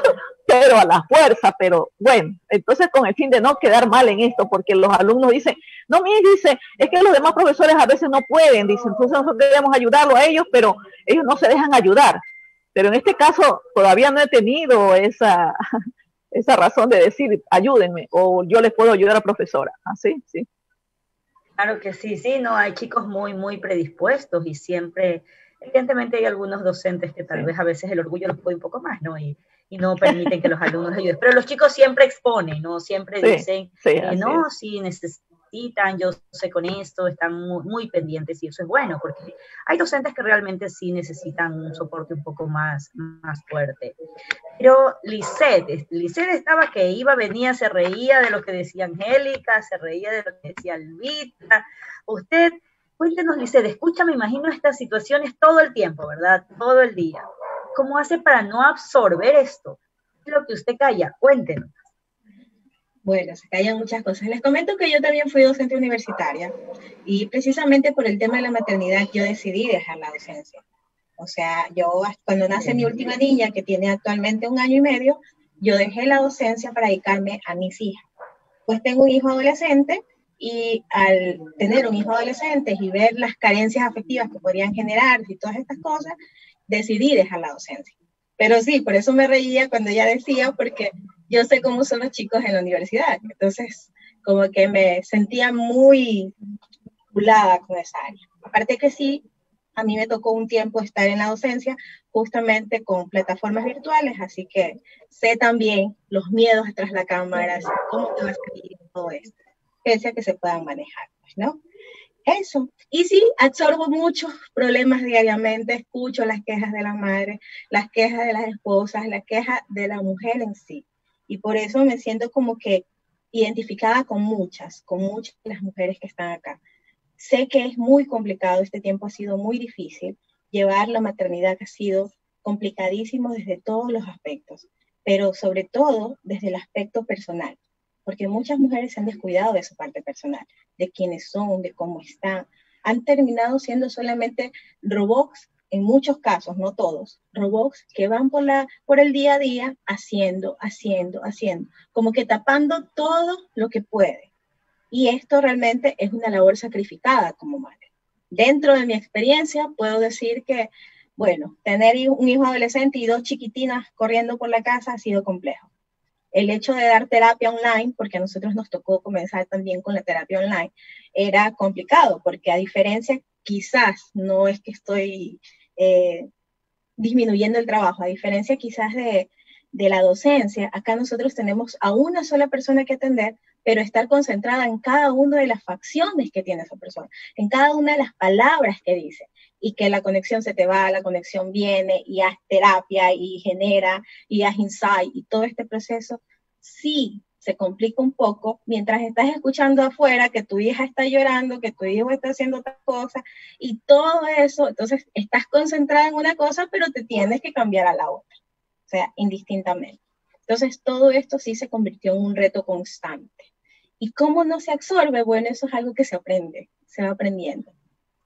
cero a la fuerza, pero bueno, entonces con el fin de no quedar mal en esto, porque los alumnos dicen, no, mire, dice, es que los demás profesores a veces no pueden, dicen, entonces nosotros debemos ayudarlo a ellos, pero ellos no se dejan ayudar. Pero en este caso todavía no he tenido esa, esa razón de decir, ayúdenme, o yo les puedo ayudar a profesora. ¿Así? ¿Ah, sí. Claro que sí, sí, no, hay chicos muy, muy predispuestos y siempre, evidentemente hay algunos docentes que tal vez a veces el orgullo los puede un poco más, ¿no? Y, y no permiten que los alumnos ayuden. Pero los chicos siempre exponen, ¿no? Siempre dicen, no, sí, necesito yo sé con esto, están muy, pendientes y eso es bueno, porque hay docentes que realmente sí necesitan un soporte un poco más, más fuerte. Pero Lisette, Lisette estaba que iba, venía, se reía de lo que decía Angélica, se reía de lo que decía Alvita. Usted, cuéntenos, Lisette, escucha, me imagino estas situaciones todo el tiempo, ¿verdad? Todo el día. ¿Cómo hace para no absorber esto? Lo que usted calla, cuéntenos. Bueno, se callan muchas cosas. Les comento que yo también fui docente universitaria y precisamente por el tema de la maternidad yo decidí dejar la docencia. O sea, yo cuando nace mi última niña, que tiene actualmente un año y medio, yo dejé la docencia para dedicarme a mis hijas. Pues tengo un hijo adolescente y al tener un hijo adolescente y ver las carencias afectivas que podrían generar y todas estas cosas, decidí dejar la docencia. Pero sí, por eso me reía cuando ella decía, porque yo sé cómo son los chicos en la universidad. Entonces, como que me sentía muy vinculada con esa área. Aparte que sí, a mí me tocó un tiempo estar en la docencia justamente con plataformas virtuales, así que sé también los miedos tras la cámara, cómo te va a todo esto, que sea que se puedan manejar, pues, ¿no? Eso. Y sí, absorbo muchos problemas diariamente, escucho las quejas de la madre, las quejas de las esposas, las quejas de la mujer en sí y por eso me siento como que identificada con muchas, con muchas de las mujeres que están acá. Sé que es muy complicado, este tiempo ha sido muy difícil, llevar la maternidad ha sido complicadísimo desde todos los aspectos, pero sobre todo desde el aspecto personal, porque muchas mujeres se han descuidado de su parte personal, de quiénes son, de cómo están, han terminado siendo solamente robots en muchos casos, no todos, robots que van por, la, por el día a día haciendo, haciendo, haciendo, como que tapando todo lo que puede. Y esto realmente es una labor sacrificada como madre. Dentro de mi experiencia, puedo decir que, bueno, tener un hijo adolescente y dos chiquitinas corriendo por la casa ha sido complejo. El hecho de dar terapia online, porque a nosotros nos tocó comenzar también con la terapia online, era complicado, porque a diferencia, quizás, no es que estoy eh, disminuyendo el trabajo, a diferencia quizás de, de la docencia, acá nosotros tenemos a una sola persona que atender, pero estar concentrada en cada una de las facciones que tiene esa persona, en cada una de las palabras que dice, y que la conexión se te va, la conexión viene, y haz terapia, y genera, y haz insight, y todo este proceso, sí se complica un poco mientras estás escuchando afuera que tu hija está llorando, que tu hijo está haciendo otra cosa y todo eso, entonces estás concentrada en una cosa, pero te tienes que cambiar a la otra, o sea, indistintamente. Entonces todo esto sí se convirtió en un reto constante. ¿Y cómo no se absorbe? Bueno, eso es algo que se aprende, se va aprendiendo.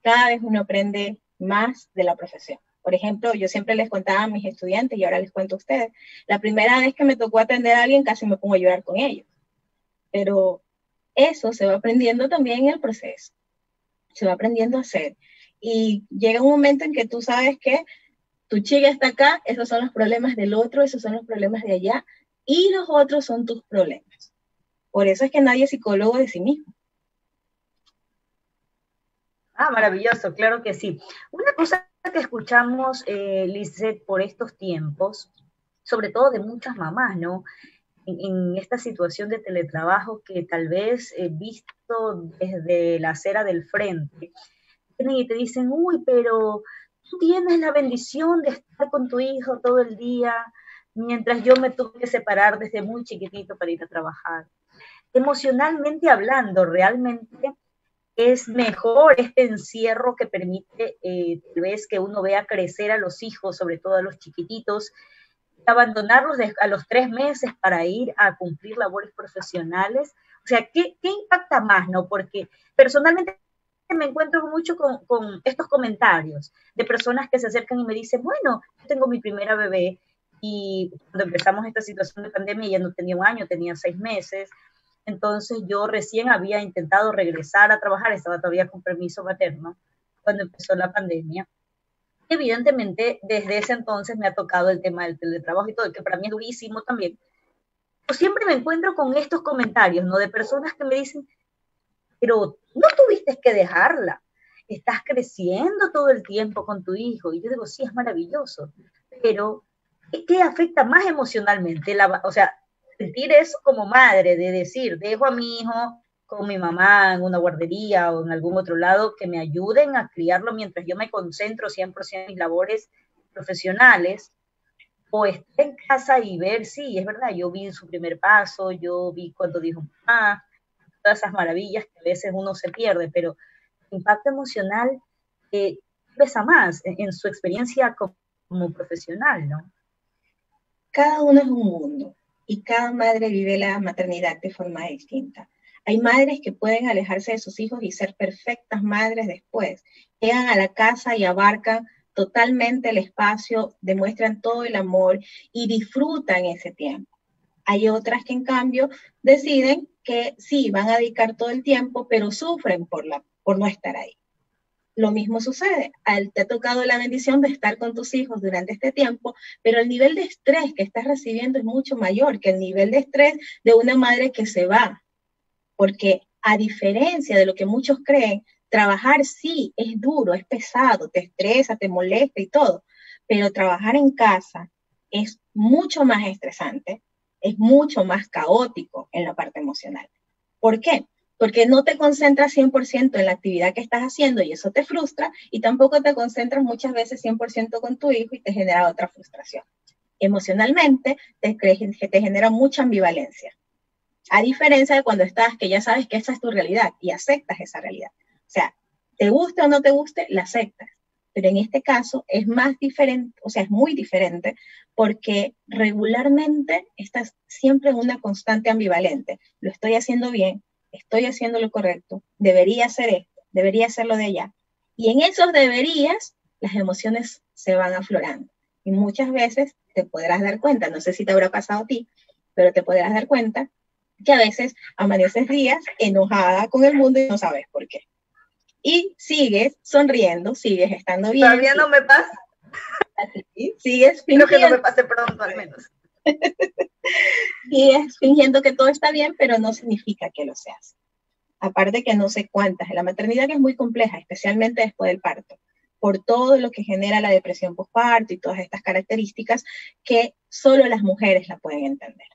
Cada vez uno aprende más de la profesión. Por ejemplo, yo siempre les contaba a mis estudiantes y ahora les cuento a ustedes, la primera vez que me tocó atender a alguien casi me pongo a llorar con ellos. Pero eso se va aprendiendo también en el proceso. Se va aprendiendo a hacer. Y llega un momento en que tú sabes que tu chica está acá, esos son los problemas del otro, esos son los problemas de allá, y los otros son tus problemas. Por eso es que nadie es psicólogo de sí mismo. Ah, maravilloso, claro que sí. Una cosa que escuchamos, eh, Lizeth, por estos tiempos, sobre todo de muchas mamás, ¿no? En, esta situación de teletrabajo que tal vez he visto desde la acera del frente, y te dicen, uy, pero tú tienes la bendición de estar con tu hijo todo el día, mientras yo me tuve que separar desde muy chiquitito para ir a trabajar. Emocionalmente hablando, realmente es mejor este encierro que permite eh, tal vez que uno vea crecer a los hijos, sobre todo a los chiquititos, abandonarlos a los tres meses para ir a cumplir labores profesionales. O sea, ¿qué, impacta más, no? Porque personalmente me encuentro mucho con, con, estos comentarios de personas que se acercan y me dicen, bueno, yo tengo mi primera bebé y cuando empezamos esta situación de pandemia ya no tenía un año, tenía seis meses. Entonces yo recién había intentado regresar a trabajar, estaba todavía con permiso materno cuando empezó la pandemia. Evidentemente, desde ese entonces me ha tocado el tema del teletrabajo y todo, que para mí es durísimo también. Pues siempre me encuentro con estos comentarios, ¿no? De personas que me dicen, pero no tuviste que dejarla, estás creciendo todo el tiempo con tu hijo. Y yo digo, sí, es maravilloso, pero ¿qué afecta más emocionalmente? La, o sea, sentir eso como madre, de decir, dejo a mi hijo con mi mamá en una guardería o en algún otro lado que me ayuden a criarlo mientras yo me concentro 100% en mis labores profesionales, o estar en casa y ver, sí, es verdad, yo vi su primer paso, yo vi cuando dijo, ah, todas esas maravillas que a veces uno se pierde, pero el impacto emocional eh, pesa más en, su experiencia como profesional, ¿no? Cada uno es un mundo y cada madre vive la maternidad de forma distinta. Hay madres que pueden alejarse de sus hijos y ser perfectas madres después. Llegan a la casa y abarcan totalmente el espacio, demuestran todo el amor y disfrutan ese tiempo. Hay otras que en cambio deciden que sí, van a dedicar todo el tiempo, pero sufren por, por no estar ahí lo mismo sucede. te ha tocado la bendición de estar con tus hijos durante este tiempo, pero el nivel de estrés que estás recibiendo es mucho mayor que el nivel de estrés de una madre que se va. Porque a diferencia de lo que muchos creen, trabajar sí es duro, es pesado, te estresa, te molesta y todo, pero trabajar en casa es mucho más estresante, es mucho más caótico en la parte emocional. ¿Por qué? Porque no te concentras 100% en la actividad que estás haciendo y eso te frustra, y tampoco te concentras muchas veces 100% con tu hijo y te genera otra frustración. Emocionalmente te, te genera mucha ambivalencia, a diferencia de cuando estás que ya sabes que esa es tu realidad y aceptas esa realidad. O sea, te guste o no te guste, la aceptas. Pero en este caso es más diferente, o sea, es muy diferente porque regularmente estás siempre en una constante ambivalente. Lo estoy haciendo bien, estoy haciendo lo correcto, debería hacer esto, debería hacerlo de allá. Y en esos deberías, las emociones se van aflorando. Y muchas veces te podrás dar cuenta, no sé si te habrá pasado a ti, pero te podrás dar cuenta que a veces amaneces días enojada con el mundo y no sabes por qué. Y sigues sonriendo, sigues estando bien. Todavía no me pasa. Sigues fingiendo. que no me pase pronto al menos. y es fingiendo que todo está bien, pero no significa que lo seas. Aparte que no sé cuántas, la maternidad es muy compleja, especialmente después del parto, por todo lo que genera la depresión postparto y todas estas características que solo las mujeres la pueden entender.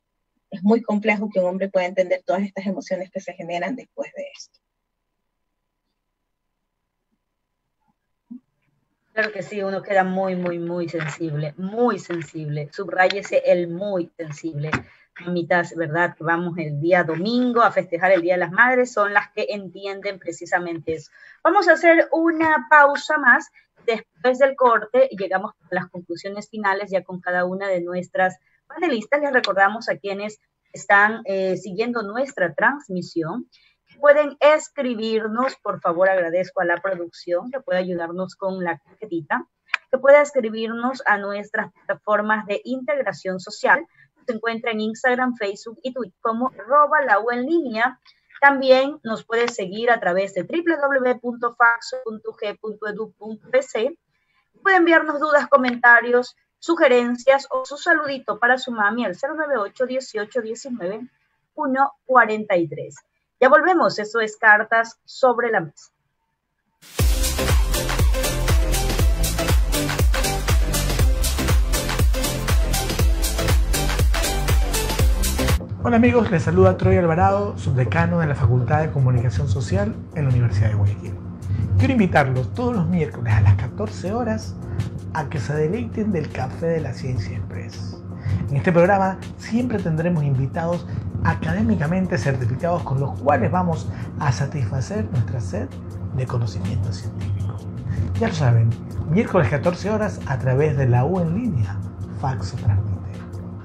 Es muy complejo que un hombre pueda entender todas estas emociones que se generan después de esto. Claro que sí, uno queda muy, muy, muy sensible, muy sensible. Subrayese el muy sensible. Mamitas, ¿verdad? Que vamos el día domingo a festejar el Día de las Madres, son las que entienden precisamente eso. Vamos a hacer una pausa más. Después del corte, llegamos a las conclusiones finales ya con cada una de nuestras panelistas. Les recordamos a quienes están eh, siguiendo nuestra transmisión pueden escribirnos, por favor agradezco a la producción que puede ayudarnos con la cajetita, que pueda escribirnos a nuestras plataformas de integración social. Se encuentra en Instagram, Facebook y Twitter como arroba la en línea. También nos puede seguir a través de www.faxo.g.edu.pc. Puede enviarnos dudas, comentarios, sugerencias o su saludito para su mami al 098 18 19 143. Ya volvemos, eso es cartas sobre la mesa. Hola amigos, les saluda Troy Alvarado, subdecano de la Facultad de Comunicación Social en la Universidad de Guayaquil. Quiero invitarlos todos los miércoles a las 14 horas a que se deleiten del Café de la Ciencia Express. En este programa siempre tendremos invitados académicamente certificados con los cuales vamos a satisfacer nuestra sed de conocimiento científico. Ya lo saben, miércoles 14 horas a través de la U en línea, Faxo transmite.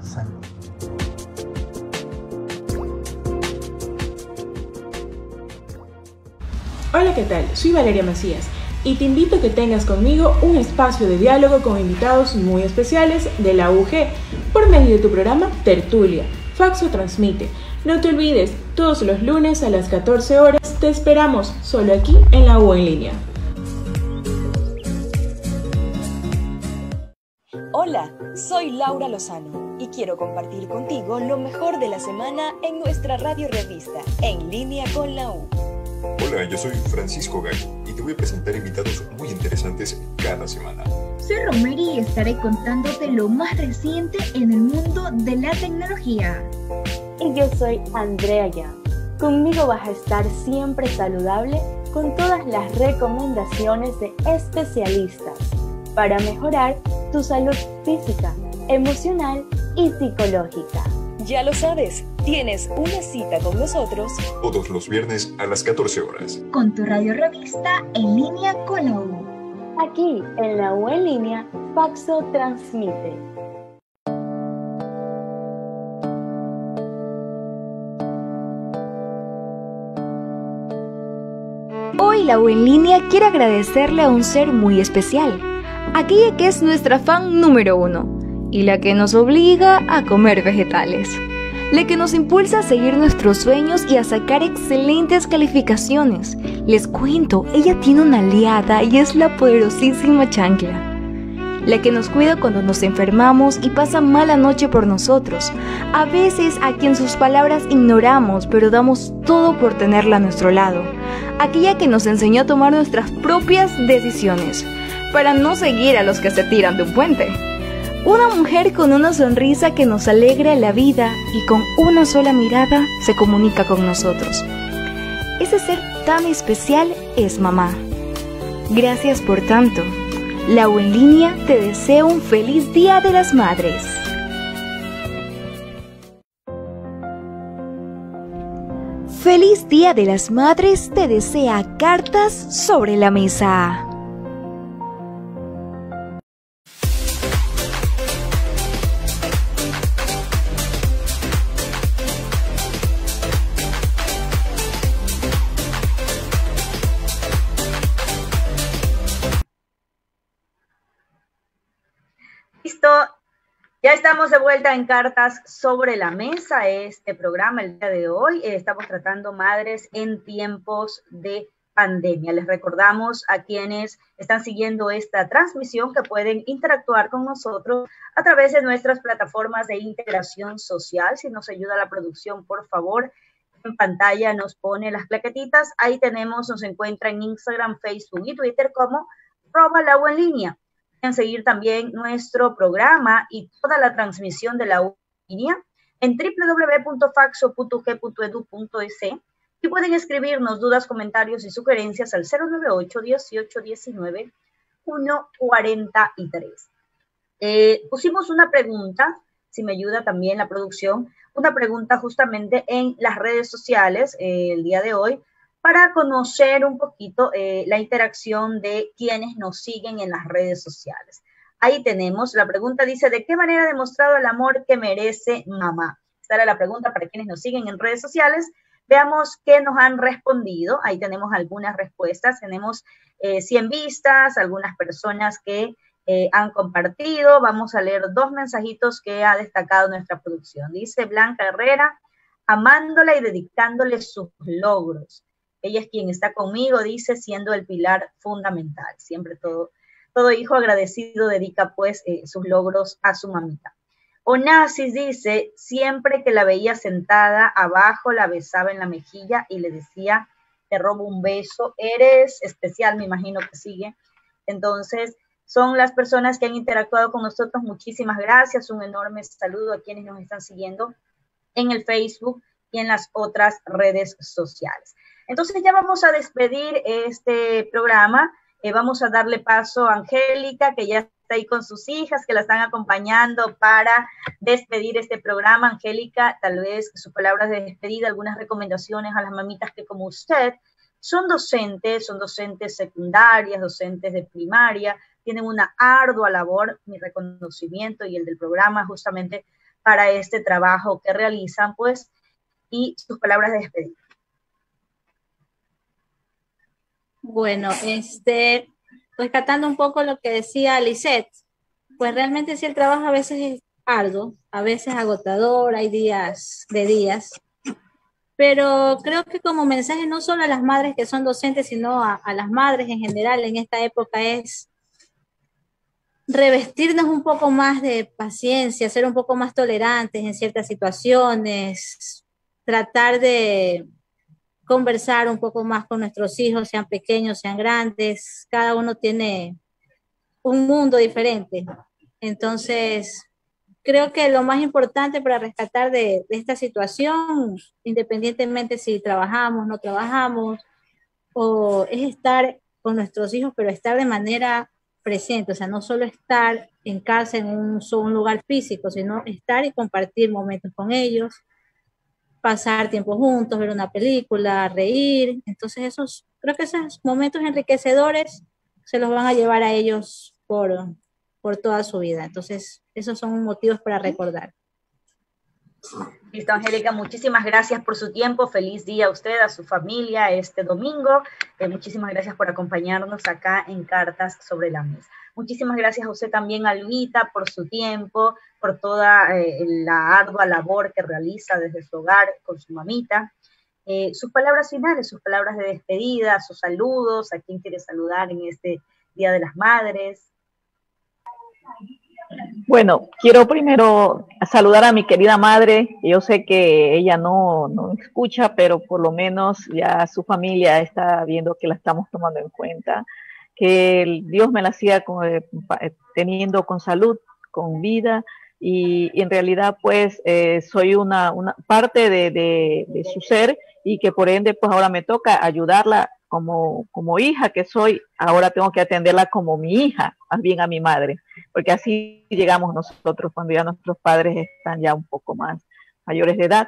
Salud. Hola, ¿qué tal? Soy Valeria Macías y te invito a que tengas conmigo un espacio de diálogo con invitados muy especiales de la UG por medio de tu programa Tertulia. Faxo transmite. No te olvides, todos los lunes a las 14 horas te esperamos solo aquí en la U en línea. Hola, soy Laura Lozano y quiero compartir contigo lo mejor de la semana en nuestra radio revista, En línea con la U. Hola, yo soy Francisco Gay y te voy a presentar invitados muy interesantes cada semana. Soy Romeri y estaré contándote lo más reciente en el mundo de la tecnología. Y yo soy Andrea Ya. Conmigo vas a estar siempre saludable con todas las recomendaciones de especialistas para mejorar tu salud física, emocional y psicológica. Ya lo sabes, tienes una cita con nosotros todos los viernes a las 14 horas. Con tu radio revista en línea con la U. Aquí en la U en línea, Faxo transmite. Hoy la U en línea quiere agradecerle a un ser muy especial, aquella que es nuestra fan número uno y la que nos obliga a comer vegetales la que nos impulsa a seguir nuestros sueños y a sacar excelentes calificaciones. Les cuento, ella tiene una aliada y es la poderosísima chancla. La que nos cuida cuando nos enfermamos y pasa mala noche por nosotros. A veces a quien sus palabras ignoramos, pero damos todo por tenerla a nuestro lado. Aquella que nos enseñó a tomar nuestras propias decisiones, para no seguir a los que se tiran de un puente. Una mujer con una sonrisa que nos alegra la vida y con una sola mirada se comunica con nosotros. Ese ser tan especial es mamá. Gracias por tanto. La en línea te desea un feliz Día de las Madres. Feliz Día de las Madres te desea cartas sobre la mesa. Ya estamos de vuelta en Cartas sobre la Mesa, este programa el día de hoy. Eh, estamos tratando madres en tiempos de pandemia. Les recordamos a quienes están siguiendo esta transmisión que pueden interactuar con nosotros a través de nuestras plataformas de integración social. Si nos ayuda la producción, por favor, en pantalla nos pone las plaquetitas. Ahí tenemos, nos encuentra en Instagram, Facebook y Twitter como Roba en línea seguir también nuestro programa y toda la transmisión de la línea en www.faxo.g.edu.es y pueden escribirnos dudas, comentarios y sugerencias al 098 18 19 143. pusimos una pregunta, si me ayuda también la producción, una pregunta justamente en las redes sociales eh, el día de hoy para conocer un poquito eh, la interacción de quienes nos siguen en las redes sociales. Ahí tenemos, la pregunta dice, ¿de qué manera ha demostrado el amor que merece mamá? Esta era la pregunta para quienes nos siguen en redes sociales. Veamos qué nos han respondido. Ahí tenemos algunas respuestas. Tenemos 100 eh, vistas, algunas personas que eh, han compartido. Vamos a leer dos mensajitos que ha destacado nuestra producción. Dice Blanca Herrera, amándola y dedicándole sus logros. Ella es quien está conmigo, dice, siendo el pilar fundamental. Siempre todo, todo hijo agradecido dedica pues eh, sus logros a su mamita. Onassis dice, siempre que la veía sentada abajo, la besaba en la mejilla y le decía, te robo un beso, eres especial, me imagino que sigue. Entonces, son las personas que han interactuado con nosotros. Muchísimas gracias. Un enorme saludo a quienes nos están siguiendo en el Facebook y en las otras redes sociales. Entonces ya vamos a despedir este programa. Eh, vamos a darle paso a Angélica, que ya está ahí con sus hijas, que la están acompañando para despedir este programa. Angélica, tal vez sus palabras de despedida, algunas recomendaciones a las mamitas que como usted son docentes, son docentes secundarias, docentes de primaria, tienen una ardua labor, mi reconocimiento y el del programa justamente para este trabajo que realizan, pues, y sus palabras de despedida. Bueno, este, rescatando un poco lo que decía Lisette, pues realmente sí el trabajo a veces es arduo, a veces agotador, hay días de días, pero creo que como mensaje no solo a las madres que son docentes, sino a, a las madres en general en esta época es revestirnos un poco más de paciencia, ser un poco más tolerantes en ciertas situaciones, tratar de conversar un poco más con nuestros hijos, sean pequeños, sean grandes, cada uno tiene un mundo diferente. Entonces, creo que lo más importante para rescatar de, esta situación, independientemente si trabajamos, no trabajamos, o es estar con nuestros hijos, pero estar de manera presente, o sea, no solo estar en casa en un, un lugar físico, sino estar y compartir momentos con ellos, pasar tiempo juntos, ver una película, reír. Entonces, esos, creo que esos momentos enriquecedores se los van a llevar a ellos por, por toda su vida. Entonces, esos son motivos para recordar. Listo, Angélica, muchísimas gracias por su tiempo. Feliz día a usted, a su familia este domingo. Eh, muchísimas gracias por acompañarnos acá en Cartas sobre la Mesa. Muchísimas gracias a usted también, Alvita, por su tiempo, por toda eh, la ardua labor que realiza desde su hogar con su mamita. Eh, sus palabras finales, sus palabras de despedida, sus saludos, a quien quiere saludar en este Día de las Madres. Bueno, quiero primero saludar a mi querida madre. Yo sé que ella no, no, escucha, pero por lo menos ya su familia está viendo que la estamos tomando en cuenta. Que Dios me la siga eh, teniendo con salud, con vida. Y, en realidad, pues, eh, soy una, parte de, de, de su ser y que por ende, pues ahora me toca ayudarla como, como hija que soy, ahora tengo que atenderla como mi hija, más bien a mi madre, porque así llegamos nosotros cuando ya nuestros padres están ya un poco más mayores de edad.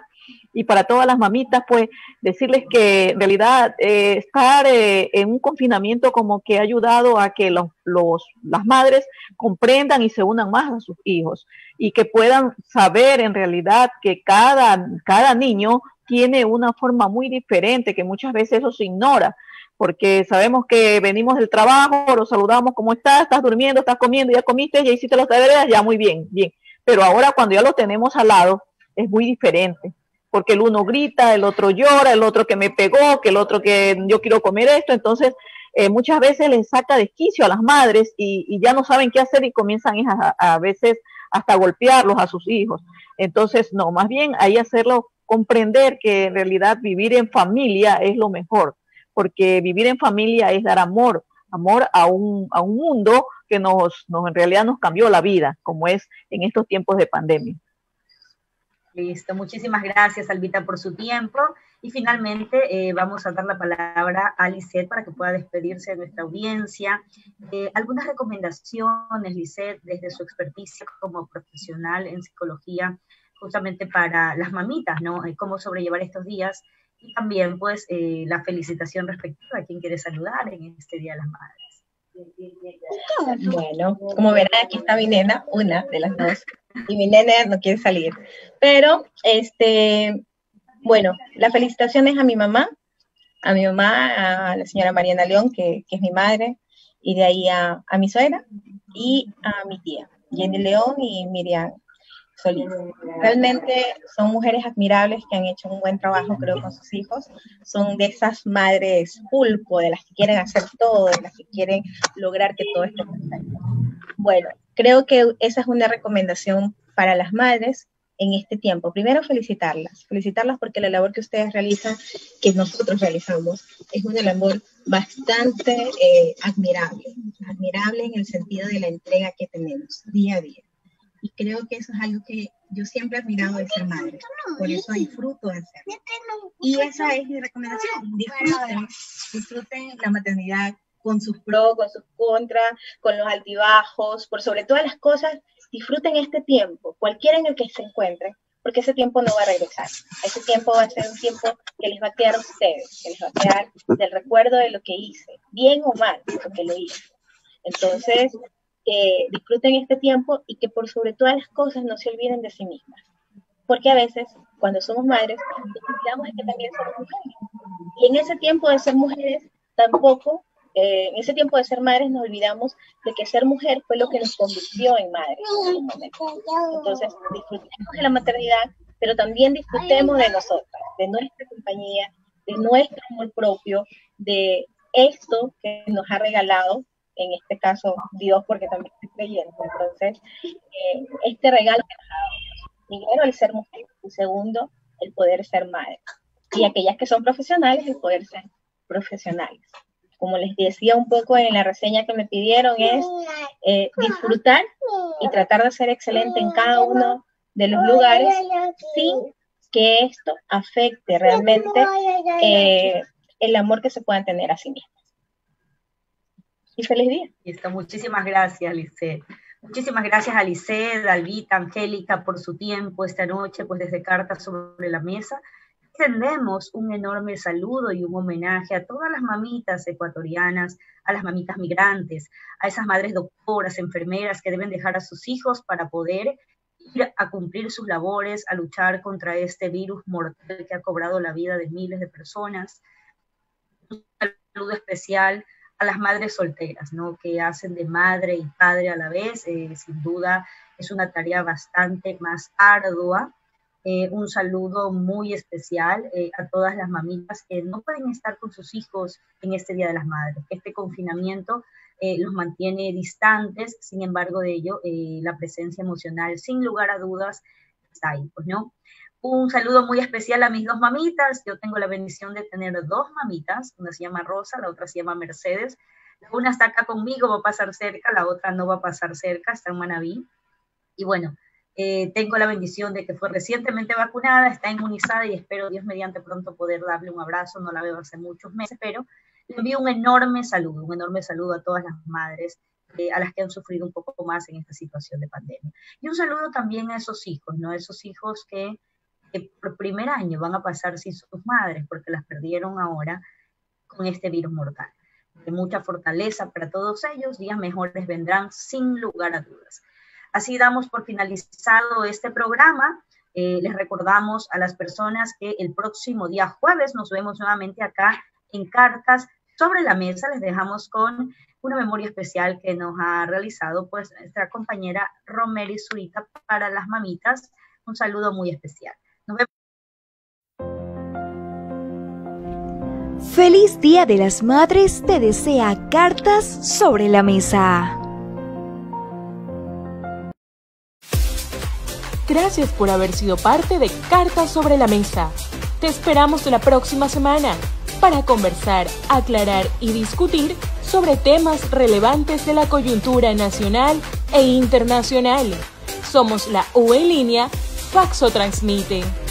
Y para todas las mamitas, pues decirles que en realidad eh, estar eh, en un confinamiento como que ha ayudado a que los, los, las madres comprendan y se unan más a sus hijos y que puedan saber en realidad que cada, cada niño tiene una forma muy diferente, que muchas veces eso se ignora porque sabemos que venimos del trabajo, lo saludamos, ¿cómo estás? ¿Estás durmiendo? ¿Estás comiendo? ¿Ya comiste? ¿Ya hiciste los deberes? Ya muy bien, bien. Pero ahora cuando ya lo tenemos al lado, es muy diferente, porque el uno grita, el otro llora, el otro que me pegó, que el otro que yo quiero comer esto, entonces eh, muchas veces les saca desquicio a las madres y, ya no saben qué hacer y comienzan a, a veces hasta golpearlos a sus hijos. Entonces, no, más bien ahí hacerlo comprender que en realidad vivir en familia es lo mejor porque vivir en familia es dar amor, amor a un, a un mundo que nos, nos en realidad nos cambió la vida, como es en estos tiempos de pandemia. Listo, muchísimas gracias, Albita, por su tiempo. Y finalmente eh, vamos a dar la palabra a Lisette para que pueda despedirse de nuestra audiencia. Eh, algunas recomendaciones, Lisette, desde su experticia como profesional en psicología, justamente para las mamitas, ¿no? Eh, cómo sobrellevar estos días y también pues eh, la felicitación respectiva a quien quiere saludar en este Día de las Madres. Bueno, como verán, aquí está mi nena, una de las dos, y mi nena no quiere salir. Pero, este, bueno, la felicitación es a mi mamá, a mi mamá, a la señora Mariana León, que, que es mi madre, y de ahí a, a mi suegra y a mi tía, Jenny León y Miriam Realmente son mujeres admirables que han hecho un buen trabajo, creo, con sus hijos. Son de esas madres pulpo, de las que quieren hacer todo, de las que quieren lograr que todo esté perfecto. Bueno, creo que esa es una recomendación para las madres en este tiempo. Primero, felicitarlas. Felicitarlas porque la labor que ustedes realizan, que nosotros realizamos, es una labor bastante eh, admirable. Admirable en el sentido de la entrega que tenemos día a día. Y creo que eso es algo que yo siempre he admirado de ser madre. Por eso disfruto de hacerlo. Y esa es mi recomendación. Disfruten, disfruten la maternidad con sus pros, con sus contras, con los altibajos, por sobre todas las cosas, disfruten este tiempo, cualquiera en el que se encuentren, porque ese tiempo no va a regresar. Ese tiempo va a ser un tiempo que les va a quedar a ustedes, que les va a quedar del recuerdo de lo que hice, bien o mal, porque lo hice. Entonces, disfruten este tiempo y que por sobre todas las cosas no se olviden de sí mismas. Porque a veces, cuando somos madres, de que también somos mujeres. Y en ese tiempo de ser mujeres, tampoco eh, en ese tiempo de ser madres nos olvidamos de que ser mujer fue lo que nos convirtió en madres. Entonces, disfrutemos de la maternidad, pero también disfrutemos de nosotras, de nuestra compañía, de nuestro amor propio, de esto que nos ha regalado, en este caso Dios, porque también estoy creyendo. Entonces, eh, este regalo que nos ha primero el ser mujer, y segundo, el poder ser madre. Y aquellas que son profesionales, el poder ser profesionales como les decía un poco en la reseña que me pidieron, es eh, disfrutar y tratar de ser excelente en cada uno de los lugares sin que esto afecte realmente eh, el amor que se puedan tener a sí mismos. Y feliz día. Listo, muchísimas gracias, Lice. Muchísimas gracias a Lice, Dalvita, Angélica por su tiempo esta noche, pues desde Cartas sobre la Mesa extendemos un enorme saludo y un homenaje a todas las mamitas ecuatorianas, a las mamitas migrantes, a esas madres doctoras, enfermeras que deben dejar a sus hijos para poder ir a cumplir sus labores, a luchar contra este virus mortal que ha cobrado la vida de miles de personas. Un saludo especial a las madres solteras, ¿no? que hacen de madre y padre a la vez. Eh, sin duda es una tarea bastante más ardua eh, un saludo muy especial eh, a todas las mamitas que no pueden estar con sus hijos en este Día de las Madres. Este confinamiento eh, los mantiene distantes, sin embargo de ello, la presencia emocional, sin lugar a dudas, está ahí, pues no. Un saludo muy especial a mis dos mamitas. Yo tengo la bendición de tener dos mamitas. Una se llama Rosa, la otra se llama Mercedes. Una está acá conmigo, va a pasar cerca, la otra no va a pasar cerca, está en Manabí. Y bueno, eh, tengo la bendición de que fue recientemente vacunada, está inmunizada y espero Dios mediante pronto poder darle un abrazo, no la veo hace muchos meses, pero le envío un enorme saludo, un enorme saludo a todas las madres, eh, a las que han sufrido un poco más en esta situación de pandemia. Y un saludo también a esos hijos, ¿no? Esos hijos que, que por primer año van a pasar sin sus madres porque las perdieron ahora con este virus mortal. De mucha fortaleza para todos ellos, días mejores vendrán sin lugar a dudas. Así damos por finalizado este programa. Eh, les recordamos a las personas que el próximo día jueves nos vemos nuevamente acá en Cartas sobre la mesa. Les dejamos con una memoria especial que nos ha realizado pues nuestra compañera Romeri Zurita para las mamitas. Un saludo muy especial. Nos vemos. Feliz Día de las Madres te desea Cartas sobre la mesa. Gracias por haber sido parte de Cartas sobre la Mesa. Te esperamos la próxima semana para conversar, aclarar y discutir sobre temas relevantes de la coyuntura nacional e internacional. Somos la UE línea Faxo Transmite.